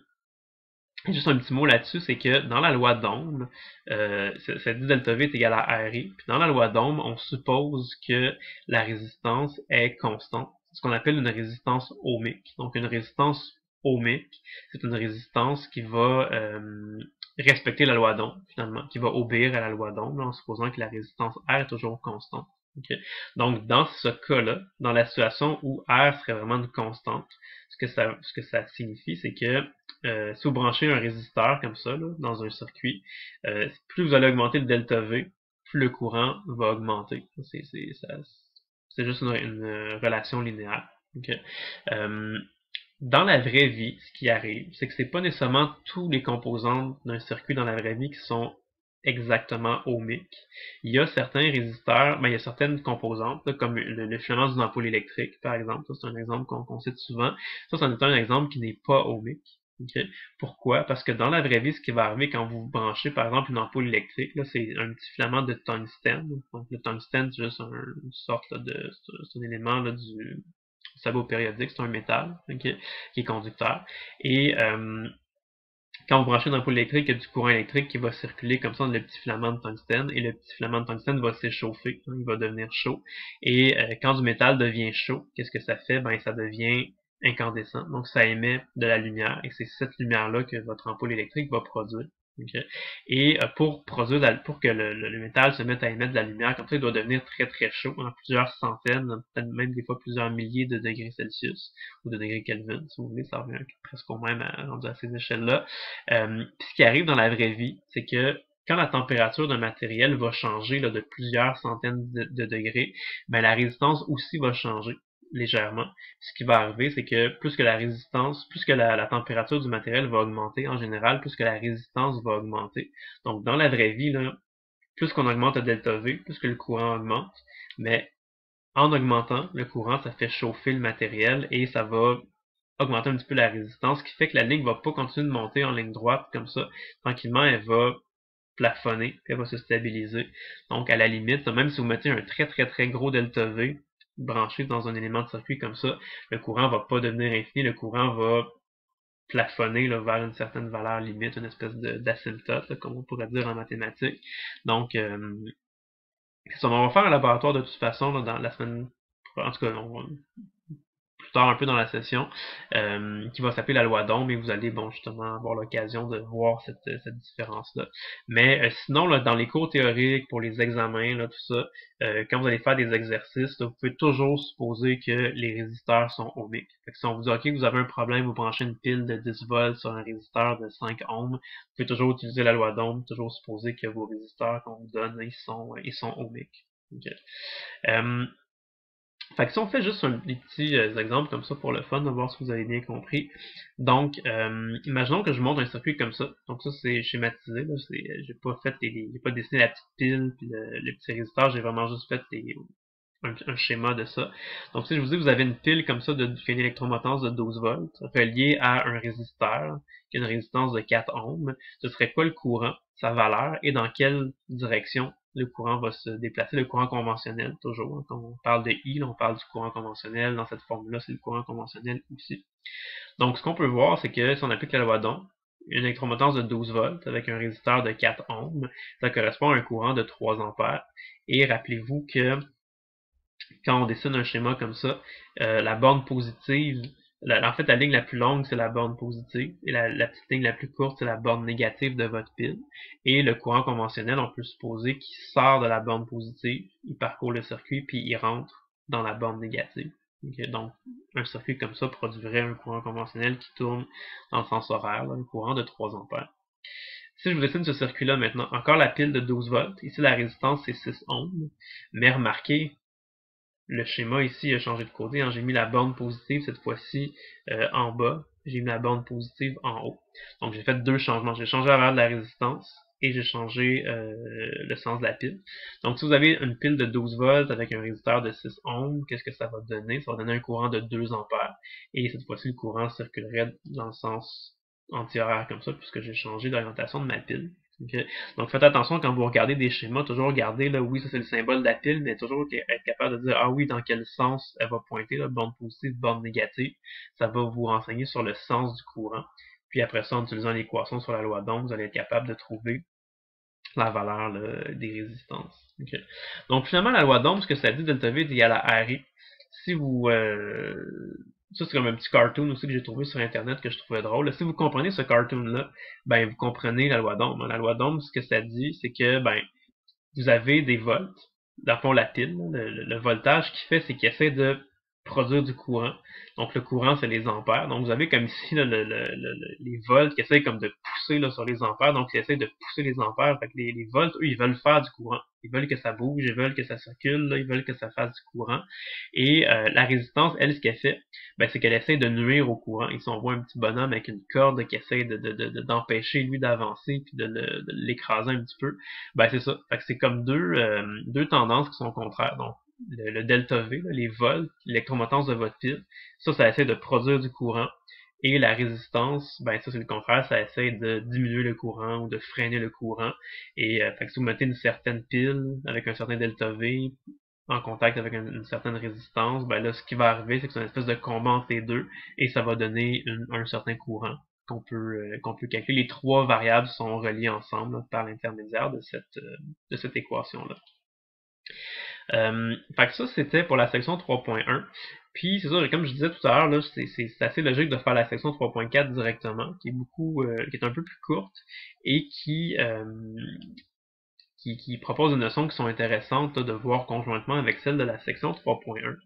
juste un petit mot là-dessus, c'est que dans la loi d'Ohm, euh, ça dit delta V est égal à RI. Puis dans la loi d'Ohm, on suppose que la résistance est constante. Ce qu'on appelle une résistance ohmique. Donc une résistance ohmique, c'est une résistance qui va euh, respecter la loi d'Ohm, finalement, qui va obéir à la loi d'Ohm, en supposant que la résistance R est toujours constante. Donc, dans ce cas-là, dans la situation où R serait vraiment une constante, ce que ça, ce que ça signifie, c'est que euh, si vous branchez un résisteur comme ça, là, dans un circuit, euh, plus vous allez augmenter le delta V, plus le courant va augmenter. C'est juste une, une, relation linéaire. Euh, dans la vraie vie, ce qui arrive, c'est que c'est pas nécessairement tous les composants d'un circuit dans la vraie vie qui sont exactement ohmiques. Il y a certains résisteurs, mais ben, il y a certaines composantes, comme le, filament d'une ampoule électrique, par exemple. Ça, c'est un exemple qu'on cite souvent. Ça, c'est un exemple qui n'est pas ohmique. Pourquoi? Parce que dans la vraie vie, ce qui va arriver quand vous branchez, par exemple, une ampoule électrique, c'est un petit filament de tungstène. Donc, le tungstène, c'est juste une sorte de, c'est un élément là, du, sabot périodique, c'est un métal qui est conducteur. Et euh, quand vous branchez une ampoule électrique, il y a du courant électrique qui va circuler comme ça dans le petit filament de tungstène, et le petit filament de tungstène va s'échauffer, hein, il va devenir chaud. Et euh, quand du métal devient chaud, qu'est-ce que ça fait? Ben ça devient incandescent, donc ça émet de la lumière, et c'est cette lumière-là que votre ampoule électrique va produire. Et euh, pour produire, pour que le, métal se mette à émettre de la lumière, comme ça, il doit devenir très très chaud, en plusieurs centaines, peut-être même des fois plusieurs milliers de degrés Celsius ou de degrés Kelvin, si vous voulez, ça revient presque au même à, à ces échelles-là. Euh, ce qui arrive dans la vraie vie, c'est que quand la température d'un matériel va changer là, de plusieurs centaines de, degrés, ben, la résistance aussi va changer. Légèrement, ce qui va arriver, c'est que plus que la résistance, plus que la, température du matériel va augmenter en général, plus que la résistance va augmenter. Donc dans la vraie vie, là, plus qu'on augmente le delta V, plus que le courant augmente, mais en augmentant le courant, ça fait chauffer le matériel et ça va augmenter un petit peu la résistance, ce qui fait que la ligne va pas continuer de monter en ligne droite comme ça. Tranquillement, elle va plafonner, elle va se stabiliser. Donc, à la limite, même si vous mettez un très très très gros delta V branché dans un élément de circuit comme ça, le courant va pas devenir infini, le courant va plafonner vers une certaine valeur limite, une espèce d'asymptote, comme on pourrait dire en mathématiques. Donc, euh, on va faire un laboratoire de toute façon dans la semaine. En tout cas, on un peu dans la session, euh, qui va s'appeler la loi d'ombre, et vous allez bon justement avoir l'occasion de voir cette, cette différence-là. Mais euh, sinon, là, dans les cours théoriques, pour les examens, là, tout ça, euh, quand vous allez faire des exercices, vous pouvez toujours supposer que les résisteurs sont ohmiques. si on vous dit OK, vous avez un problème, vous branchez une pile de 10 volts sur un résisteur de 5 ohms, vous pouvez toujours utiliser la loi d'ombre, toujours supposer que vos résisteurs qu'on vous donne, ils sont, ils sont ohmiques. Fait que si on fait juste un, des petits euh, exemples comme ça pour le fun, de voir si vous avez bien compris. Donc, euh, imaginons que je monte un circuit comme ça. Donc ça, c'est schématisé. Euh, j'ai pas fait j'ai pas dessiné la petite pile puis le, petit résisteur. J'ai vraiment juste fait un, schéma de ça. Donc si je vous dis vous avez une pile comme ça de, qui une électromotance de 12 volts reliée à un résisteur qui a une résistance de 4 ohms, ce serait quoi le courant, sa valeur et dans quelle direction le courant va se déplacer, le courant conventionnel toujours. Hein. Quand on parle de I, on parle du courant conventionnel. Dans cette forme-là, c'est le courant conventionnel aussi. Donc, ce qu'on peut voir, c'est que si on applique la loi d'Ohm, une électromotance de 12 volts avec un résisteur de 4 ohms, ça correspond à un courant de 3 ampères. Et rappelez-vous que quand on dessine un schéma comme ça, euh, la borne positive en fait, la ligne la plus longue, c'est la borne positive, et la, petite ligne la plus courte, c'est la borne négative de votre pile. Et le courant conventionnel, on peut supposer qu'il sort de la borne positive, il parcourt le circuit, puis il rentre dans la borne négative. donc, un circuit comme ça produirait un courant conventionnel qui tourne dans le sens horaire, un courant de 3 ampères. Si je vous dessine ce circuit-là maintenant, encore la pile de 12 volts, ici la résistance c'est 6 ohms, mais remarquez, le schéma ici a changé de côté. Hein. J'ai mis la borne positive cette fois-ci euh, en bas. J'ai mis la borne positive en haut. Donc j'ai fait deux changements. J'ai changé la de la résistance et j'ai changé euh, le sens de la pile. Donc si vous avez une pile de 12 volts avec un résisteur de 6 ohms, qu'est-ce que ça va donner? Ça va donner un courant de 2 ampères. Et cette fois-ci, le courant circulerait dans le sens anti-horaire comme ça, puisque j'ai changé d'orientation de ma pile. Donc faites attention quand vous regardez des schémas, toujours regarder, là, oui, ça c'est le symbole de la pile, mais toujours être capable de dire, ah oui, dans quel sens elle va pointer, là, borne positive, borne négative. Ça va vous renseigner sur le sens du courant. Puis après ça, en utilisant l'équation sur la loi d'Ohm, vous allez être capable de trouver la valeur des résistances. Donc finalement, la loi d'Ohm, ce que ça dit, delta V est égal à RI. Si vous, euh, ça, c'est comme un petit cartoon aussi que j'ai trouvé sur Internet que je trouvais drôle. Si vous comprenez ce cartoon-là, ben, vous comprenez la loi d'Ohm. La loi d'Ohm, ce que ça dit, c'est que, ben, vous avez des volts. Dans le fond, la pile, le, voltage qu'il fait, c'est qu'il essaie de produire du courant. Donc le courant, c'est les ampères. Donc vous avez comme ici les volts qui essaient comme de pousser là, sur les ampères. Donc ils essaient de pousser les ampères. Fait que les, les volts, eux, ils veulent faire du courant. Ils veulent que ça bouge, ils veulent que ça circule, là, ils veulent que ça fasse du courant. Et euh, la résistance, elle, ce qu'elle fait, ben, c'est qu'elle essaie de nuire au courant. Ils on voit un petit bonhomme avec une corde qui essaie de, d'empêcher lui d'avancer puis de, l'écraser un petit peu. Ben c'est ça. Fait que c'est comme deux, euh, deux tendances qui sont contraires. Donc le, delta V, les volts, l'électromotance de votre pile, ça, ça essaie de produire du courant. Et la résistance, ben ça c'est le contraire, ça essaie de diminuer le courant ou de freiner le courant. Et euh, fait que si vous mettez une certaine pile avec un certain delta V en contact avec une, certaine résistance, ben là ce qui va arriver c'est que c'est une espèce de combat entre les deux et ça va donner un certain courant qu'on peut euh, qu'on peut calculer. Les trois variables sont reliées ensemble par l'intermédiaire de cette euh, de cette équation là. Euh, fait que ça, c'était pour la section 3.1. Puis, c'est ça, comme je disais tout à l'heure, c'est assez logique de faire la section 3.4 directement, qui est beaucoup, euh, qui est un peu plus courte et qui, euh, qui, qui, propose des notions qui sont intéressantes de voir conjointement avec celle de la section 3.1.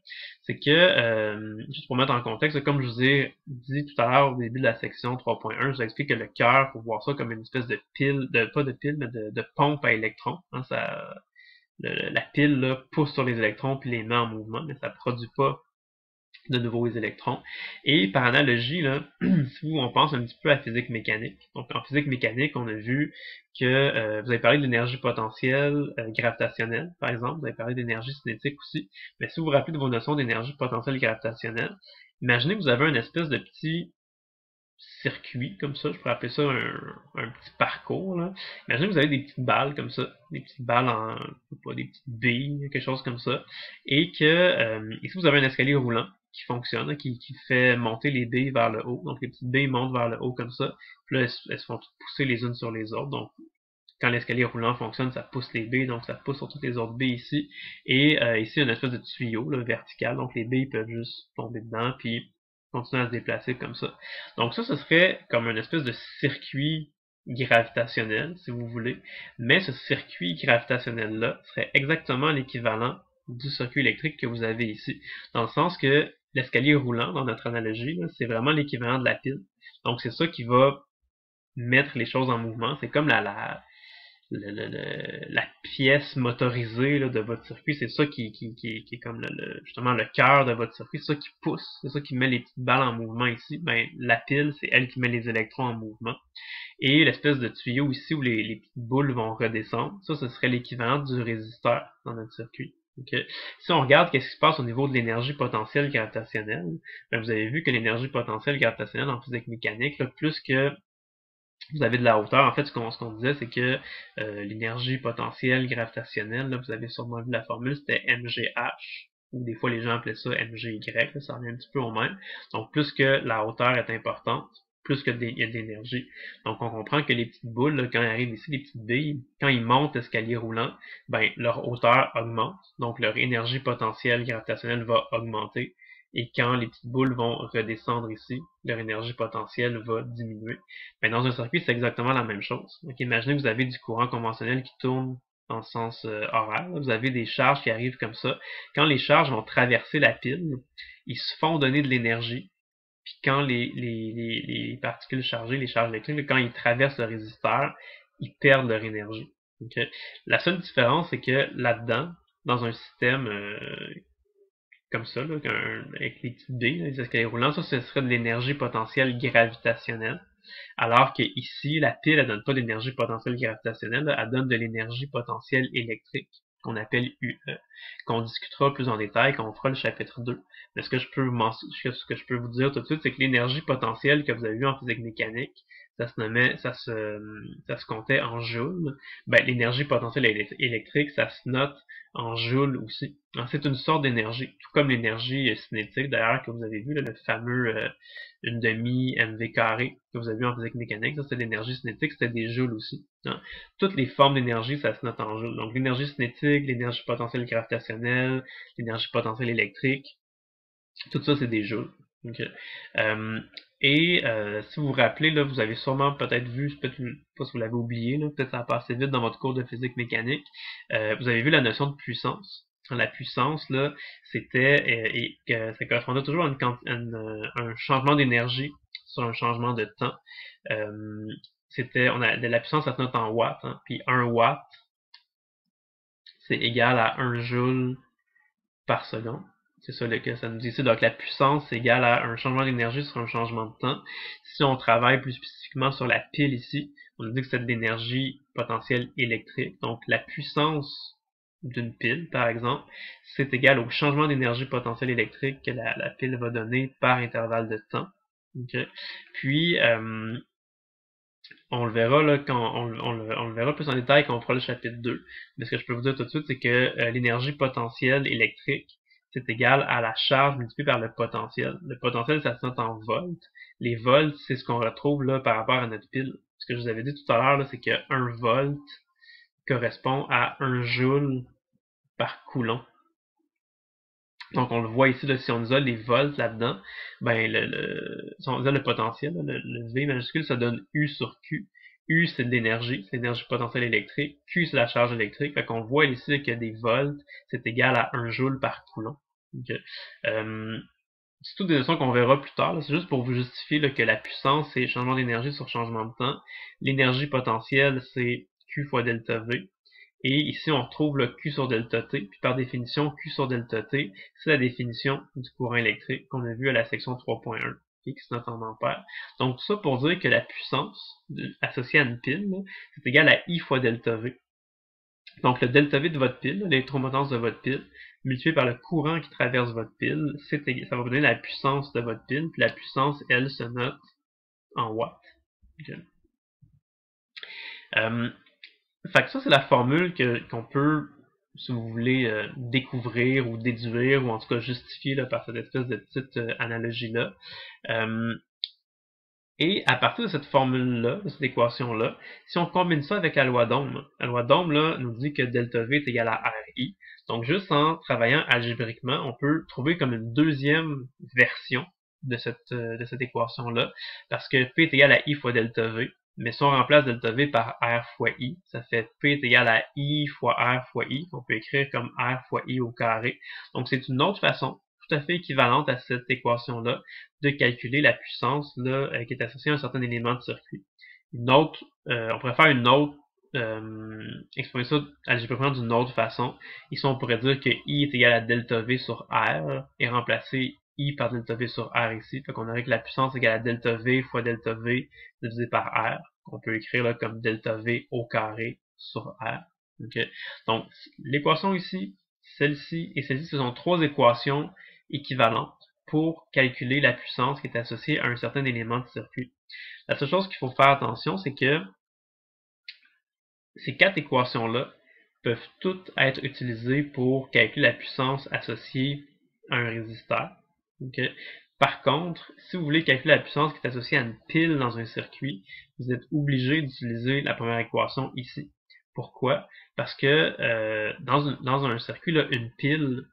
C'est que, euh, juste pour mettre en contexte, comme je vous ai dit tout à l'heure au début de la section 3.1, je vous explique que le cœur, faut voir ça comme une espèce de pile, de pas de pile, mais de, de pompe à électrons. Hein, ça, la pile pousse sur les électrons puis les met en mouvement, mais ça produit pas de nouveaux électrons. Et par analogie, là, si on pense un petit peu à la physique mécanique, donc en physique mécanique, on a vu que euh, vous avez parlé de l'énergie potentielle euh, gravitationnelle, par exemple, vous avez parlé d'énergie cinétique aussi, mais si vous vous rappelez de vos notions d'énergie potentielle gravitationnelle, imaginez que vous avez une espèce de petit circuit comme ça, je pourrais appeler ça un, petit parcours. Là. Imaginez que vous avez des petites balles comme ça, des petites balles en, pas, des petites billes, quelque chose comme ça, et que euh, ici vous avez un escalier roulant qui fonctionne, qui, qui fait monter les billes vers le haut. Donc les petites billes montent vers le haut comme ça, puis là elles, se font toutes pousser les unes sur les autres. Donc quand l'escalier roulant fonctionne, ça pousse les billes, donc ça pousse sur toutes les autres billes ici. Et euh, ici, une espèce de tuyau là, vertical, donc les billes peuvent juste tomber dedans, puis continuer à se déplacer comme ça. Donc ça, ce serait comme une espèce de circuit gravitationnel, si vous voulez. Mais ce circuit gravitationnel-là serait exactement l'équivalent du circuit électrique que vous avez ici. Dans le sens que l'escalier roulant, dans notre analogie, c'est vraiment l'équivalent de la pile. Donc c'est ça qui va mettre les choses en mouvement. C'est comme la, la, la pièce motorisée de votre circuit, c'est ça qui, qui, qui, qui, est comme le, justement le cœur de votre circuit, c'est ça qui pousse, c'est ça qui met les petites balles en mouvement ici. Ben, la pile, c'est elle qui met les électrons en mouvement. Et l'espèce de tuyau ici où les, les petites boules vont redescendre, ça, ce serait l'équivalent du résisteur dans notre circuit. Si on regarde qu'est-ce qui se passe au niveau de l'énergie potentielle gravitationnelle, ben vous avez vu que l'énergie potentielle gravitationnelle en physique mécanique, là, plus que vous avez de la hauteur. En fait, ce qu'on disait, c'est que euh, l'énergie potentielle gravitationnelle, là, vous avez sûrement vu la formule, c'était MGH, ou des fois les gens appelaient ça MGY, ça revient un petit peu au même. Donc, plus que la hauteur est importante, plus que y a de l'énergie. Donc, on comprend que les petites boules, quand elles arrivent ici, les petites billes, quand ils montent l'escalier roulant, ben, leur hauteur augmente. Donc, leur énergie potentielle gravitationnelle va augmenter. Et quand les petites boules vont redescendre ici, leur énergie potentielle va diminuer. Mais dans un circuit, c'est exactement la même chose. Donc, imaginez que vous avez du courant conventionnel qui tourne le sens euh, horaire. Vous avez des charges qui arrivent comme ça. Quand les charges vont traverser la pile, ils se font donner de l'énergie. Puis quand les, particules chargées, les charges électriques, quand ils traversent le résisteur, ils perdent leur énergie. La seule différence, c'est que là-dedans, dans un système euh, comme ça, là, avec les petites billes, les escaliers roulants, ça, ce serait de l'énergie potentielle gravitationnelle. Alors que ici, la pile, elle donne pas d'énergie potentielle gravitationnelle, elle donne de l'énergie potentielle électrique, qu'on appelle UE, qu'on discutera plus en détail quand on fera le chapitre 2. Mais ce que je peux ce que je peux vous dire tout de suite, c'est que l'énergie potentielle que vous avez vue en physique mécanique, ça se nommait, ça se, ça se comptait en joules. Ben, l'énergie potentielle électrique, ça se note en joules aussi. C'est une sorte d'énergie, tout comme l'énergie cinétique d'ailleurs que vous avez vu, le fameux euh, une demi mv carré que vous avez vu en physique mécanique, ça c'est l'énergie cinétique, c'était des joules aussi. Hein. Toutes les formes d'énergie, ça se note en joules. Donc l'énergie cinétique, l'énergie potentielle gravitationnelle, l'énergie potentielle électrique, tout ça c'est des joules. Euh, et euh, si vous vous rappelez, là, vous avez sûrement peut-être vu, peut-être pas si vous l'avez oublié, peut-être ça a passé vite dans votre cours de physique mécanique, euh, vous avez vu la notion de puissance. La puissance, là, c'était et ça correspondait toujours à, un changement d'énergie sur un changement de temps. c'était, on a de la puissance, ça se note en watts, hein, puis un watt, c'est égal à un joule par seconde. C'est ça que ça nous dit ici. Donc la puissance égale à un changement d'énergie sur un changement de temps. Si on travaille plus spécifiquement sur la pile ici, on nous dit que c'est de l'énergie potentielle électrique. Donc la puissance d'une pile, par exemple, c'est égal au changement d'énergie potentielle électrique que la, pile va donner par intervalle de temps. Puis, euh, on le verra là quand on, le, verra plus en détail quand on fera le chapitre 2. Mais ce que je peux vous dire tout de suite, c'est que euh, l'énergie potentielle électrique, c'est égal à la charge multipliée par le potentiel. Le potentiel, ça se note en volts. Les volts, c'est ce qu'on retrouve là par rapport à notre pile. Ce que je vous avais dit tout à l'heure, c'est que 1 volt correspond à 1 joule par coulomb. Donc on le voit ici, là, si on isole les volts là-dedans, ben le, si on isole le potentiel, le, V majuscule, ça donne U sur Q. U, c'est de l'énergie, c'est l'énergie potentielle électrique. Q, c'est la charge électrique. Fait qu'on voit ici que des volts, c'est égal à 1 joule par coulomb. Euh, c'est toutes des notions qu'on verra plus tard. C'est juste pour vous justifier que la puissance, c'est changement d'énergie sur changement de temps. L'énergie potentielle, c'est Q fois delta V. Et ici, on retrouve le Q sur delta T. Puis par définition, Q sur delta T, c'est la définition du courant électrique qu'on a vu à la section 3.1, X notre en ampères. Donc, ça pour dire que la puissance associée à une pile, c'est égal à I fois delta V. Donc, le delta V de votre pile, l'électromotance de votre pile, multiplié par le courant qui traverse votre pile, ça va vous donner la puissance de votre pile. Puis la puissance, elle, se note en watts. Euh, fait que ça, c'est la formule qu'on peut, si vous voulez, euh, découvrir ou déduire, ou en tout cas justifier par cette espèce de petite euh, analogie-là. Euh, et à partir de cette formule-là, de cette équation-là, si on combine ça avec la loi d'Ohm, la loi d'Ohm nous dit que delta V est égal à RI. Donc juste en travaillant algébriquement, on peut trouver comme une deuxième version de cette, de cette équation-là, parce que P est égal à I fois delta V. Mais si on remplace delta V par R fois I, ça fait P est égal à I fois R fois I, qu'on peut écrire comme R fois I au carré. Donc c'est une autre façon, tout à fait équivalente à cette équation-là, de calculer la puissance là, euh, qui est associée à un certain élément de circuit. Une autre, euh, on pourrait faire une autre, euh, exprimer ça algébriquement d'une autre façon. Ici, on pourrait dire que I est égal à delta V sur R et remplacer I par delta V sur R ici. Fait qu'on aurait que la puissance égale à delta V fois delta V divisé par R. On peut écrire là comme delta V au carré sur R. Donc, l'équation ici, celle-ci et celle-ci, ce sont trois équations équivalentes pour calculer la puissance qui est associée à un certain élément de circuit. La seule chose qu'il faut faire attention, c'est que ces quatre équations-là peuvent toutes être utilisées pour calculer la puissance associée à un résisteur. Par contre, si vous voulez calculer la puissance qui est associée à une pile dans un circuit, vous êtes obligé d'utiliser la première équation ici. Pourquoi? Parce que euh, dans, un, circuit, une pile,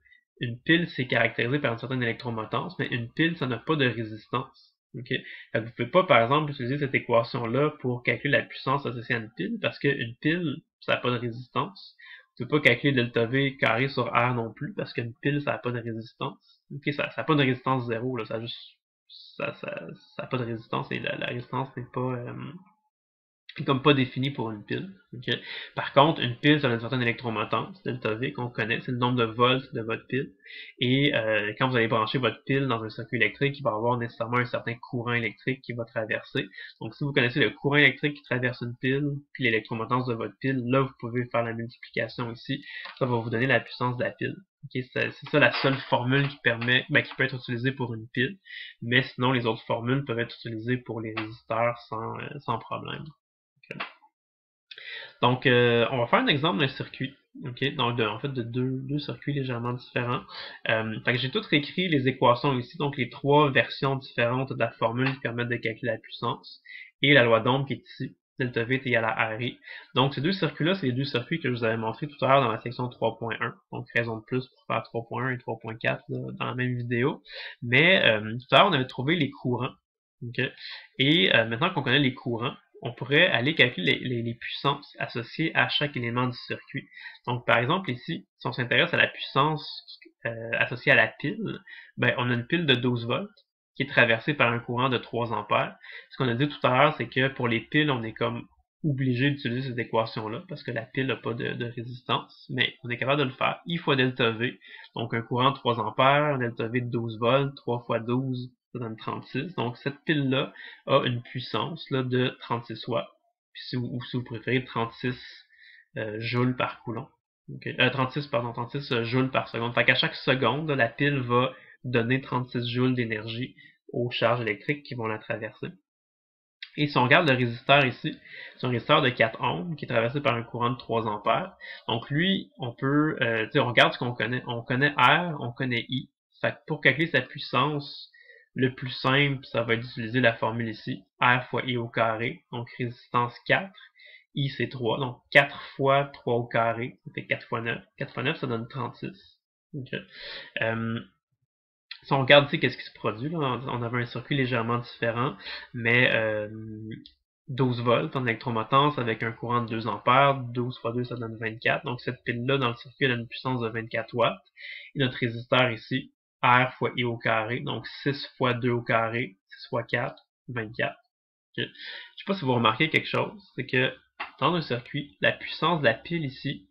une pile c'est caractérisé par une certaine électromotance, mais une pile, ça n'a pas de résistance. Okay? vous ne pouvez pas, par exemple, utiliser cette équation-là pour calculer la puissance associée à une pile, parce qu'une pile, ça n'a pas de résistance. Vous ne pouvez pas calculer delta V carré sur R non plus, parce qu'une pile, ça n'a pas de résistance. Ok, ça n'a pas de résistance zéro, là, ça juste. Ça, ça, ça n'a pas de résistance et la, résistance n'est pas. Euh, comme pas défini pour une pile. Par contre, une pile, ça a une certaine électromotance, delta V, qu'on connaît, c'est le nombre de volts de votre pile. Et euh, quand vous allez brancher votre pile dans un circuit électrique, il va avoir nécessairement un certain courant électrique qui va traverser. Donc si vous connaissez le courant électrique qui traverse une pile, puis l'électromotance de votre pile, là vous pouvez faire la multiplication ici. Ça va vous donner la puissance de la pile. C'est ça la seule formule qui permet, ben, qui peut être utilisée pour une pile. Mais sinon, les autres formules peuvent être utilisées pour les résisteurs sans, euh, sans problème. Donc, euh, on va faire un exemple d'un circuit. ok? Donc, en fait, de deux, deux circuits légèrement différents. Euh, j'ai tout réécrit les équations ici, donc les trois versions différentes de la formule qui permettent de calculer la puissance, et la loi d'Ohm qui est ici, delta V est à RI. Donc, ces deux circuits-là, c'est les deux circuits que je vous avais montrés tout à l'heure dans la section 3.1. Donc, raison de plus pour faire 3.1 et 3.4 dans la même vidéo. Mais, euh, tout à l'heure, on avait trouvé les courants. Et euh, maintenant qu'on connaît les courants, on pourrait aller calculer les, puissances associées à chaque élément du circuit. Donc, par exemple, ici, si on s'intéresse à la puissance euh, associée à la pile, ben, on a une pile de 12 volts qui est traversée par un courant de 3 ampères. Ce qu'on a dit tout à l'heure, c'est que pour les piles, on est comme obligé d'utiliser cette équation-là, parce que la pile n'a pas de, résistance, mais on est capable de le faire. I fois delta V, donc un courant de 3 ampères, delta V de 12 volts, 3 fois 12, ça donne 36. Donc cette pile-là a une puissance là, de 36 watts. si vous, ou si vous préférez 36 euh, joules par coulomb. Euh, 36, pardon, 36 euh, joules par seconde. Fait qu'à chaque seconde, la pile va donner 36 joules d'énergie aux charges électriques qui vont la traverser. Et si on regarde le résisteur ici, c'est un résisteur de 4 ohms qui est traversé par un courant de 3 ampères. Donc lui, on peut, euh, on regarde ce qu'on connaît. On connaît R, on connaît I. Fait que pour calculer sa puissance, le plus simple, ça va être d'utiliser la formule ici, R fois I au carré, donc résistance 4, I c'est 3, donc 4 fois 3 au carré, ça fait 4 fois 9. 4 fois 9, ça donne 36. Euh, si on regarde ici qu'est-ce qui se produit, là, on avait un circuit légèrement différent, mais euh, 12 volts en électromotance avec un courant de 2 ampères, 12 fois 2 ça donne 24, donc cette pile-là dans le circuit elle a une puissance de 24 watts, et notre résisteur ici, R fois I au carré, donc 6 fois 2 au carré, 6 fois 4, 24. Je ne sais pas si vous remarquez quelque chose, c'est que dans un circuit, la puissance de la pile ici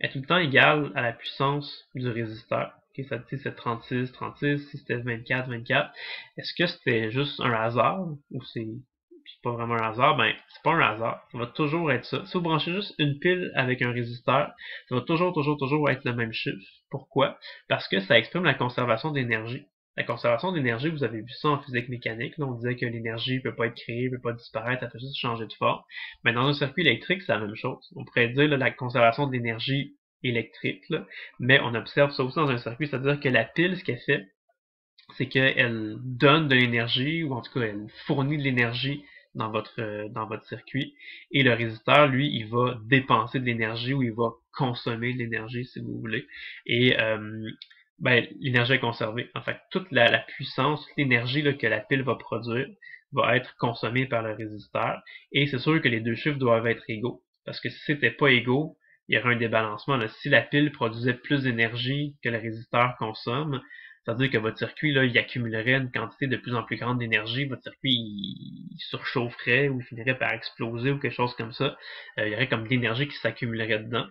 est tout le temps égale à la puissance du résisteur. Okay, ça c'est 36, 36, si c'était 24, 24. Est-ce que c'était juste un hasard ou c'est pas vraiment un hasard? Ben, c'est pas un hasard. Ça va toujours être ça. Si vous branchez juste une pile avec un résisteur, ça va toujours, toujours, toujours être le même chiffre. Pourquoi? Parce que ça exprime la conservation d'énergie. La conservation d'énergie, vous avez vu ça en physique mécanique. Là, on disait que l'énergie ne peut pas être créée, ne peut pas disparaître, elle peut juste changer de forme. Mais dans un circuit électrique, c'est la même chose. On pourrait dire la conservation d'énergie électrique, là, mais on observe ça aussi dans un circuit, c'est-à-dire que la pile, ce qu'elle fait, c'est qu'elle donne de l'énergie, ou en tout cas, elle fournit de l'énergie dans votre euh, dans votre circuit, et le résisteur, lui, il va dépenser de l'énergie ou il va consommer de l'énergie, si vous voulez. Et euh, ben, l'énergie est conservée. En fait, toute la, puissance, l'énergie que la pile va produire va être consommée par le résisteur. Et c'est sûr que les deux chiffres doivent être égaux. Parce que si c'était pas égaux, il y aurait un débalancement. Si la pile produisait plus d'énergie que le résisteur consomme, c'est-à-dire que votre circuit, là, il accumulerait une quantité de plus en plus grande d'énergie, votre circuit il, surchaufferait ou il finirait par exploser ou quelque chose comme ça. Euh, il y aurait comme de l'énergie qui s'accumulerait dedans.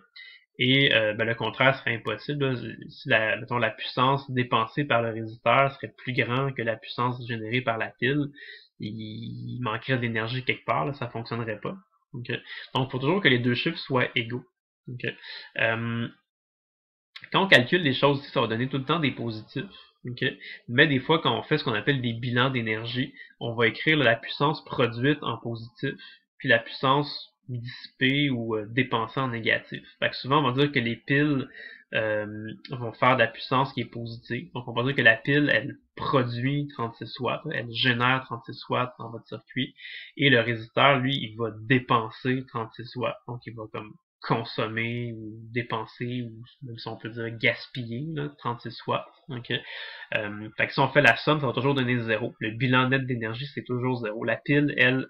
Et euh, ben, le contraire serait impossible. Si la, la puissance dépensée par le résisteur serait plus grande que la puissance générée par la pile, il, manquerait d'énergie quelque part, là, ça fonctionnerait pas. Donc, il faut toujours que les deux chiffres soient égaux. Euh, quand on calcule les choses ça va donner tout le temps des positifs. Mais des fois, quand on fait ce qu'on appelle des bilans d'énergie, on va écrire la puissance produite en positif, puis la puissance dissipée ou euh, dépensée en négatif. Fait que souvent, on va dire que les piles euh, vont faire de la puissance qui est positive. Donc, on va dire que la pile, elle produit 36 watts, elle génère 36 watts dans votre circuit, et le résisteur, lui, il va dépenser 36 watts. Donc, il va comme consommer ou dépenser, ou même si on peut dire gaspiller, là, 36 watts. Okay. Euh, fait que si on fait la somme, ça va toujours donner zéro. Le bilan net d'énergie, c'est toujours zéro. La pile, elle,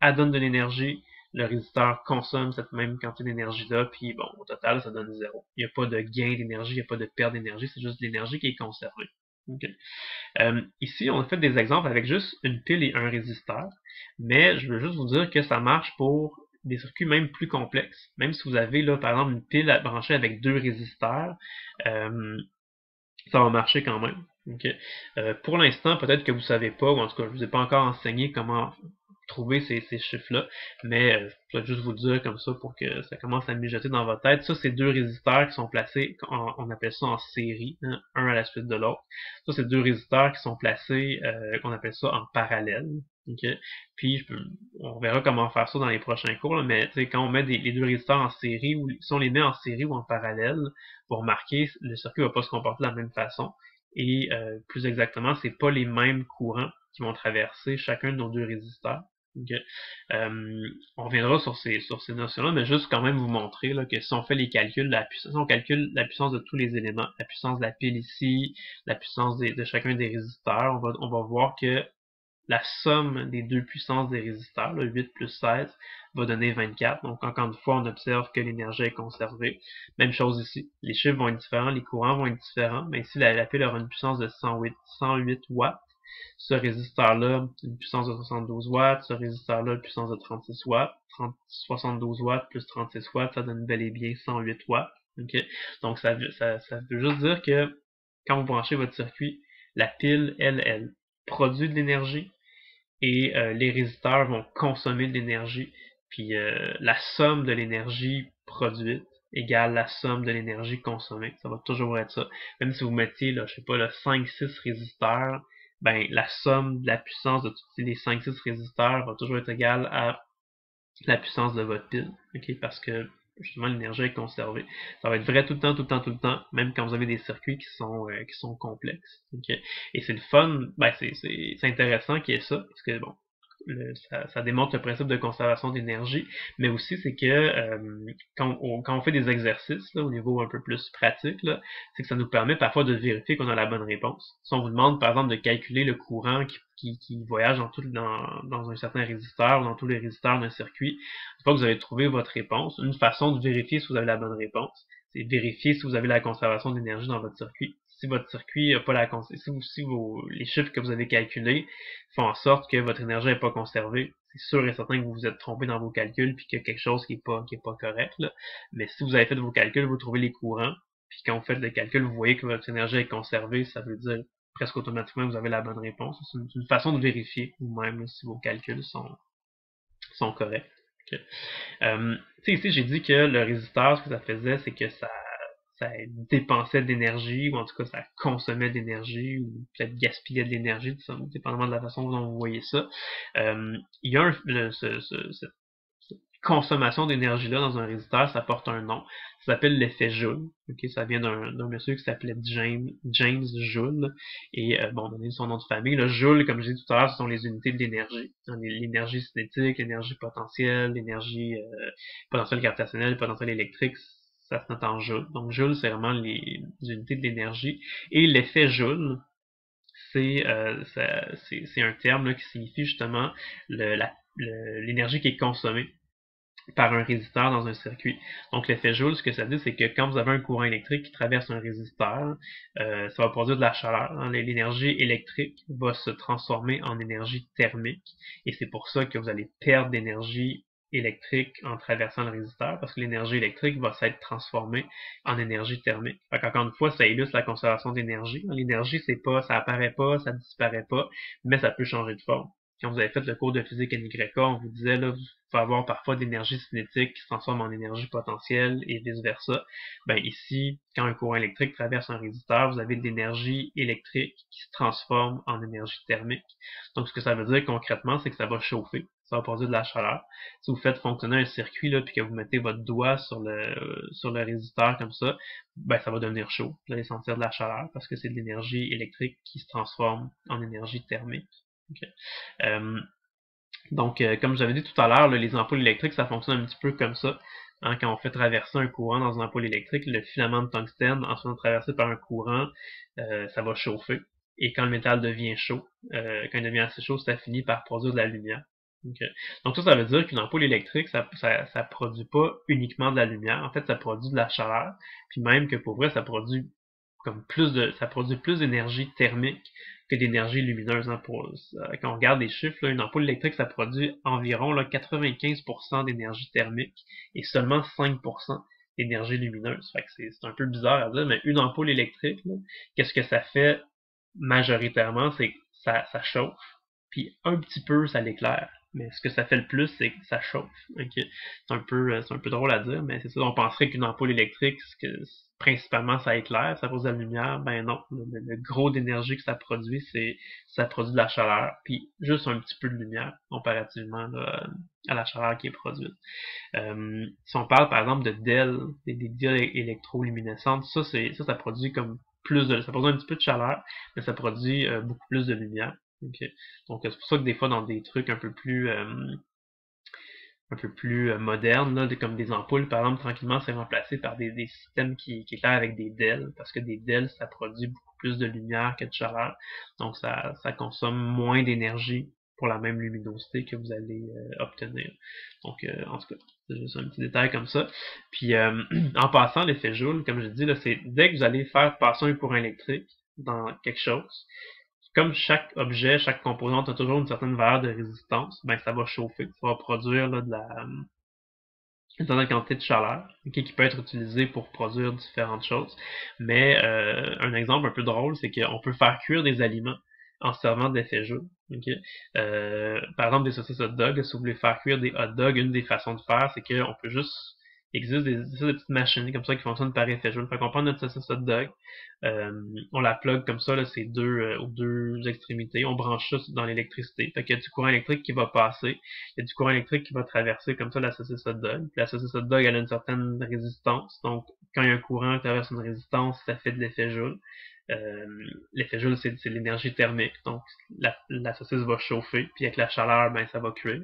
elle donne de l'énergie, le résisteur consomme cette même quantité d'énergie-là, puis bon, au total, ça donne zéro. Il n'y a pas de gain d'énergie, il n'y a pas de perte d'énergie, c'est juste l'énergie qui est conservée. Euh, ici, on a fait des exemples avec juste une pile et un résisteur, mais je veux juste vous dire que ça marche pour des circuits même plus complexes. Même si vous avez là, par exemple, une pile à brancher avec deux résisteurs, euh, ça va marcher quand même. Euh, pour l'instant, peut-être que vous savez pas, ou en tout cas, je vous ai pas encore enseigné comment trouver ces, chiffres-là, mais euh, je vais juste vous dire comme ça pour que ça commence à mijoter dans votre tête. Ça, c'est deux résisteurs qui sont placés, on appelle ça en série, hein, un à la suite de l'autre. Ça, c'est deux résisteurs qui sont placés, euh, qu'on appelle ça en parallèle. Okay? Puis, on verra comment faire ça dans les prochains cours, mais quand on met les deux résisteurs en série, ou si on les met en série ou en parallèle, pour remarquer, le circuit va pas se comporter de la même façon. Et euh, plus exactement, c'est pas les mêmes courants qui vont traverser chacun de nos deux résisteurs. Euh, on reviendra sur ces, sur ces notions-là, mais juste quand même vous montrer là, que si on fait les calculs, la on calcule la puissance de tous les éléments, la puissance de la pile ici, la puissance de chacun des résisteurs, on va, on va voir que la somme des deux puissances des résisteurs, le 8 plus 16, va donner 24. Donc encore une fois, on observe que l'énergie est conservée. Même chose ici. Les chiffres vont être différents, les courants vont être différents, mais ici la, pile aura une puissance de 108, 108 watts ce résisteur-là, une puissance de 72 watts. Ce résisteur-là, une puissance de 36 watts. 72 watts plus 36 watts, ça donne bel et bien 108 watts. Donc, ça veut juste dire que quand vous branchez votre circuit, la pile, elle, elle produit de l'énergie et euh, les résisteurs vont consommer de l'énergie. Puis euh, la somme de l'énergie produite égale la somme de l'énergie consommée. Ça va toujours être ça. Même si vous mettiez, là, je sais pas, le 5-6 résisteurs ben, la somme de la puissance de tous les 5-6 résisteurs va toujours être égale à la puissance de votre pile. ok? Parce que justement l'énergie est conservée. Ça va être vrai tout le temps, tout le temps, tout le temps, même quand vous avez des circuits qui sont euh, qui sont complexes. Et c'est le fun, ben c'est intéressant qu'il y ait ça, parce que bon, ça, démontre le principe de conservation d'énergie, mais aussi c'est que euh, quand, on, fait des exercices au niveau un peu plus pratique, c'est que ça nous permet parfois de vérifier qu'on a la bonne réponse. Si on vous demande par exemple de calculer le courant qui, voyage dans, un certain résisteur dans tous les résisteurs d'un circuit, une fois que vous avez trouvé votre réponse, une façon de vérifier si vous avez la bonne réponse, c'est vérifier si vous avez la conservation d'énergie dans votre circuit si votre circuit n'a pas la si, si vos, les chiffres que vous avez calculés font en sorte que votre énergie n'est pas conservée, c'est sûr et certain que vous vous êtes trompé dans vos calculs puis qu'il y a quelque chose qui est pas qui est pas correct. Là. Mais si vous avez fait vos calculs, vous trouvez les courants, puis quand vous faites le calcul, vous voyez que votre énergie est conservée, ça veut dire presque automatiquement que vous avez la bonne réponse. C'est une, façon de vérifier vous-même si vos calculs sont, sont corrects. Euh, ici, j'ai dit que le résisteur, ce que ça faisait, c'est que ça, ça dépensait de l'énergie, ou en tout cas, ça consommait de l'énergie, ou peut-être gaspillait de l'énergie, dépendamment de la façon dont vous voyez ça. Euh, il y a un, ce, ce, consommation d'énergie-là dans un résisteur, ça porte un nom. Ça s'appelle l'effet Joule. Okay, ça vient d'un monsieur qui s'appelait James, James Joule. Et euh, bon, on son nom de famille. Le Joule, comme je dit tout à l'heure, ce sont les unités de l'énergie. L'énergie cinétique, l'énergie potentielle, l'énergie euh, potentielle gravitationnelle, potentielle électrique, ça en Joule. Donc Joule, c'est vraiment les, unités de l'énergie. Et l'effet Joule, c'est euh, un terme qui signifie justement l'énergie qui est consommée par un résisteur dans un circuit. Donc l'effet Joule, ce que ça dit, c'est que quand vous avez un courant électrique qui traverse un résisteur, euh, ça va produire de la chaleur. Hein. L'énergie électrique va se transformer en énergie thermique, et c'est pour ça que vous allez perdre d'énergie électrique en traversant le résisteur, parce que l'énergie électrique va s'être transformée en énergie thermique. encore une fois, ça illustre la conservation d'énergie. L'énergie, c'est pas, ça apparaît pas, ça disparaît pas, mais ça peut changer de forme quand vous avez fait le cours de physique NYK, on vous disait, là, vous pouvez avoir parfois de l'énergie cinétique qui se transforme en énergie potentielle et vice-versa. Ben, ici, quand un courant électrique traverse un résisteur, vous avez de l'énergie électrique qui se transforme en énergie thermique. Donc, ce que ça veut dire concrètement, c'est que ça va chauffer. Ça va produire de la chaleur. Si vous faites fonctionner un circuit, là, puis que vous mettez votre doigt sur le, sur le résisteur comme ça, ben, ça va devenir chaud. Vous allez sentir de la chaleur parce que c'est de l'énergie électrique qui se transforme en énergie thermique. Euh, donc, euh, comme j'avais dit tout à l'heure, les ampoules électriques, ça fonctionne un petit peu comme ça. Hein, quand on fait traverser un courant dans une ampoule électrique, le filament de tungstène, en se faisant traverser par un courant, euh, ça va chauffer. Et quand le métal devient chaud, quand il devient assez chaud, ça finit par produire de la lumière. Donc ça, ça veut dire qu'une ampoule électrique, ça, ça, ça produit pas uniquement de la lumière. En fait, ça produit de la chaleur. Puis même que pour vrai, ça produit comme plus de, ça produit plus d'énergie thermique que d'énergie lumineuse. Hein, pour, euh, quand on regarde les chiffres, une ampoule électrique, ça produit environ là, 95% d'énergie thermique et seulement 5% d'énergie lumineuse. Fait que c'est un peu bizarre à dire, mais une ampoule électrique, qu'est-ce que ça fait majoritairement, c'est que ça, ça chauffe, puis un petit peu ça l'éclaire. Mais ce que ça fait le plus, c'est que ça chauffe. C'est un peu, euh, c'est un peu drôle à dire, mais c'est ça. On penserait qu'une ampoule électrique, que principalement ça éclaire, ça produit de la lumière. Ben non, le, gros d'énergie que ça produit, c'est ça produit de la chaleur, puis juste un petit peu de lumière comparativement à la chaleur qui est produite. Euh, si on parle par exemple de DEL, des, des électroluminescentes, ça c'est ça, ça produit comme plus de, ça produit un petit peu de chaleur, mais ça produit euh, beaucoup plus de lumière. Okay. Donc c'est pour ça que des fois dans des trucs un peu plus euh, un peu plus euh, modernes, là, comme des ampoules, par exemple, tranquillement, c'est remplacé par des, des systèmes qui, qui éclairent avec des DEL, parce que des DEL, ça produit beaucoup plus de lumière que de chaleur, donc ça, ça consomme moins d'énergie pour la même luminosité que vous allez euh, obtenir. Donc, en tout cas, c'est juste un petit détail comme ça. Puis, en passant, l'effet Joule, comme je dis, là, c'est dès que vous allez faire passer un courant électrique dans quelque chose, comme chaque objet, chaque composante a toujours une certaine valeur de résistance, ben ça va chauffer, ça va produire de la une certaine quantité de chaleur qui peut être utilisée pour produire différentes choses. Mais euh, un exemple un peu drôle, c'est qu'on peut faire cuire des aliments en servant d'effet jeu. Euh, par exemple, des saucisses hot dog, si vous voulez faire cuire des hot dogs, une des façons de faire, c'est qu'on peut juste il existe des, des, petites machines comme ça qui fonctionnent par effet jaune. Fait qu'on prend notre saucisse hot dog, euh, on la plug comme ça, là, c'est deux, euh, aux deux extrémités, on branche ça dans l'électricité. Fait qu'il y a du courant électrique qui va passer, il y a du courant électrique qui va traverser comme ça la saucisse hot dog. Puis la saucisse hot dog, elle a une certaine résistance. Donc, quand il y a un courant qui traverse une résistance, ça fait de l'effet Joule. Euh, l'effet Joule, c'est l'énergie thermique. Donc, la, la saucisse va chauffer, puis avec la chaleur, ben, ça va cuire.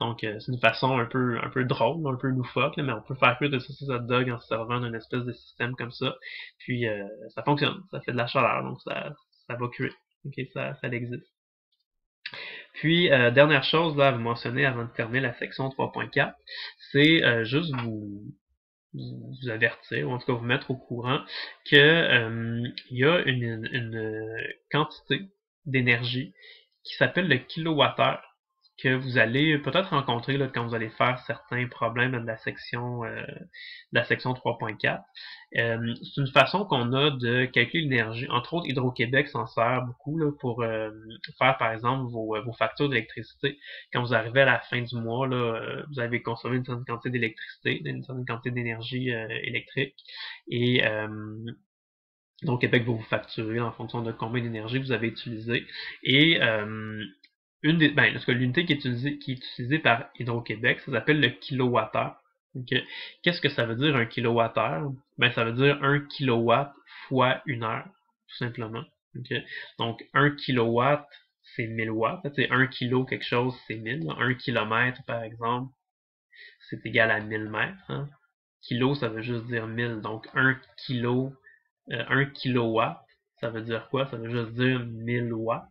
Donc, euh, c'est une façon un peu, un peu drôle, un peu loufoque, mais on peut faire cuire de saucisses hot dog en se servant d'un espèce de système comme ça. Puis, euh, ça fonctionne. Ça fait de la chaleur, donc ça, ça va cuire. Ok, ça, ça existe. Puis, euh, dernière chose là, à vous mentionner avant de terminer la section 3.4, c'est juste vous, vous avertir, ou en tout cas vous mettre au courant que il y a une, une quantité d'énergie qui s'appelle le kilowattheure que vous allez peut-être rencontrer là, quand vous allez faire certains problèmes de la section euh, de la section 3.4. Euh, c'est une façon qu'on a de calculer l'énergie. Entre autres, Hydro-Québec s'en sert beaucoup là, pour euh, faire, par exemple, vos, vos factures d'électricité. Quand vous arrivez à la fin du mois, là, vous avez consommé une certaine quantité d'électricité, une certaine quantité d'énergie électrique. Et donc, Québec va vous facturer en fonction de combien d'énergie vous avez utilisé. Et une des, ben, l'unité qui est utilisée, qui est utilisée par Hydro-Québec, ça s'appelle le kilowattheure. Qu'est-ce que ça veut dire un kilowattheure? Ben, ça veut dire un kilowatt fois une heure, tout simplement. Donc, un kilowatt, c'est 1000 watts. C'est un kilo quelque chose, c'est 1000. Un kilomètre, par exemple, c'est égal à 1000 mètres. Hein. Kilo, ça veut juste dire 1000. Donc, un kilo, euh, un kilowatt, ça veut dire quoi? Ça veut juste dire 1000 watts.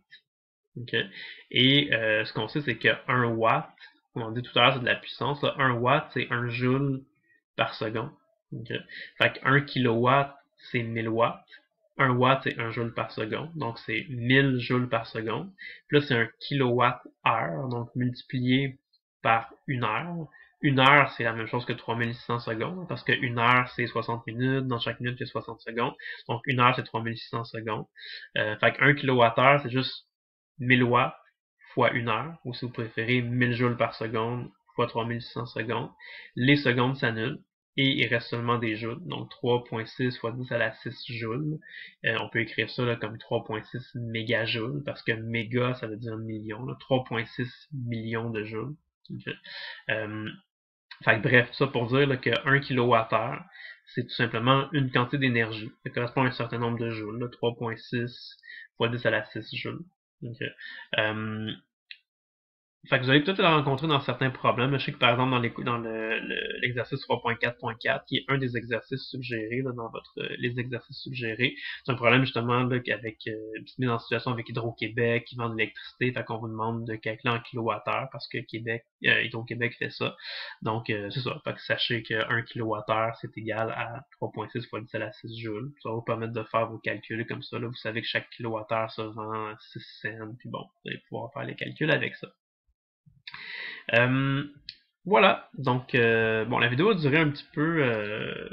Et euh, ce qu'on sait, c'est que 1 watt, comme on dit tout à l'heure, c'est de la puissance. 1 watt, c'est 1 joule par seconde. Fait que 1 kilowatt, c'est 1000 watts. 1 watt, c'est 1 joule par seconde. Donc, c'est 1000 joules par seconde. Puis là, c'est un kilowatt heure. Donc, multiplié par une heure. Une heure, c'est la même chose que 3600 secondes, parce que une heure, c'est 60 minutes, dans chaque minute, il y a 60 secondes. Donc, une heure, c'est 3600 secondes. Euh, fait qu'un kilowattheure, c'est juste 1000 watts fois une heure, ou si vous préférez 1000 joules par seconde fois 3600 secondes. Les secondes s'annulent et il reste seulement des joules. Donc 3.6 fois 10 à la 6 joules. Euh, on peut écrire ça comme 3.6 mégajoules parce que méga ça veut dire million. 3.6 millions de joules. Euh, bref, ça pour dire là, que 1 kWh, c'est tout simplement une quantité d'énergie. Ça correspond à un certain nombre de joules. 3.6 fois 10 à la 6 joules. Okay. Euh, fait que vous allez peut-être la rencontrer dans certains problèmes. Je sais que par exemple dans l'exercice 3.4.4, qui est un des exercices suggérés là, dans votre les exercices suggérés, c'est un problème justement là, avec euh, mis en situation avec Hydro-Québec qui vend de l'électricité, fait qu'on vous demande de calculer en kilowattheure parce que Québec euh, Hydro-Québec fait ça. Donc euh, c'est ça. Fait que sachez que 1 kWh c'est égal à 3.6 fois 10 à la 6 joules. Ça va vous permettre de faire vos calculs comme ça. Là, vous savez que chaque kilowattheure se vend à 6 cents, puis bon, vous allez pouvoir faire les calculs avec ça. Euh, voilà, donc euh, bon, la vidéo a duré un petit peu, euh,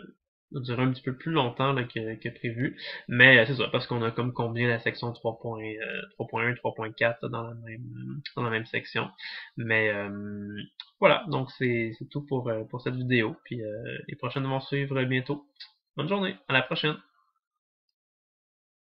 duré un petit peu plus longtemps que, prévu, mais c'est ça, parce qu'on a comme combiné la section 3.1 et 3.4 dans la même dans la même section. Mais voilà, donc c'est tout pour, pour cette vidéo, puis les prochaines vont suivre bientôt. Bonne journée, à la prochaine!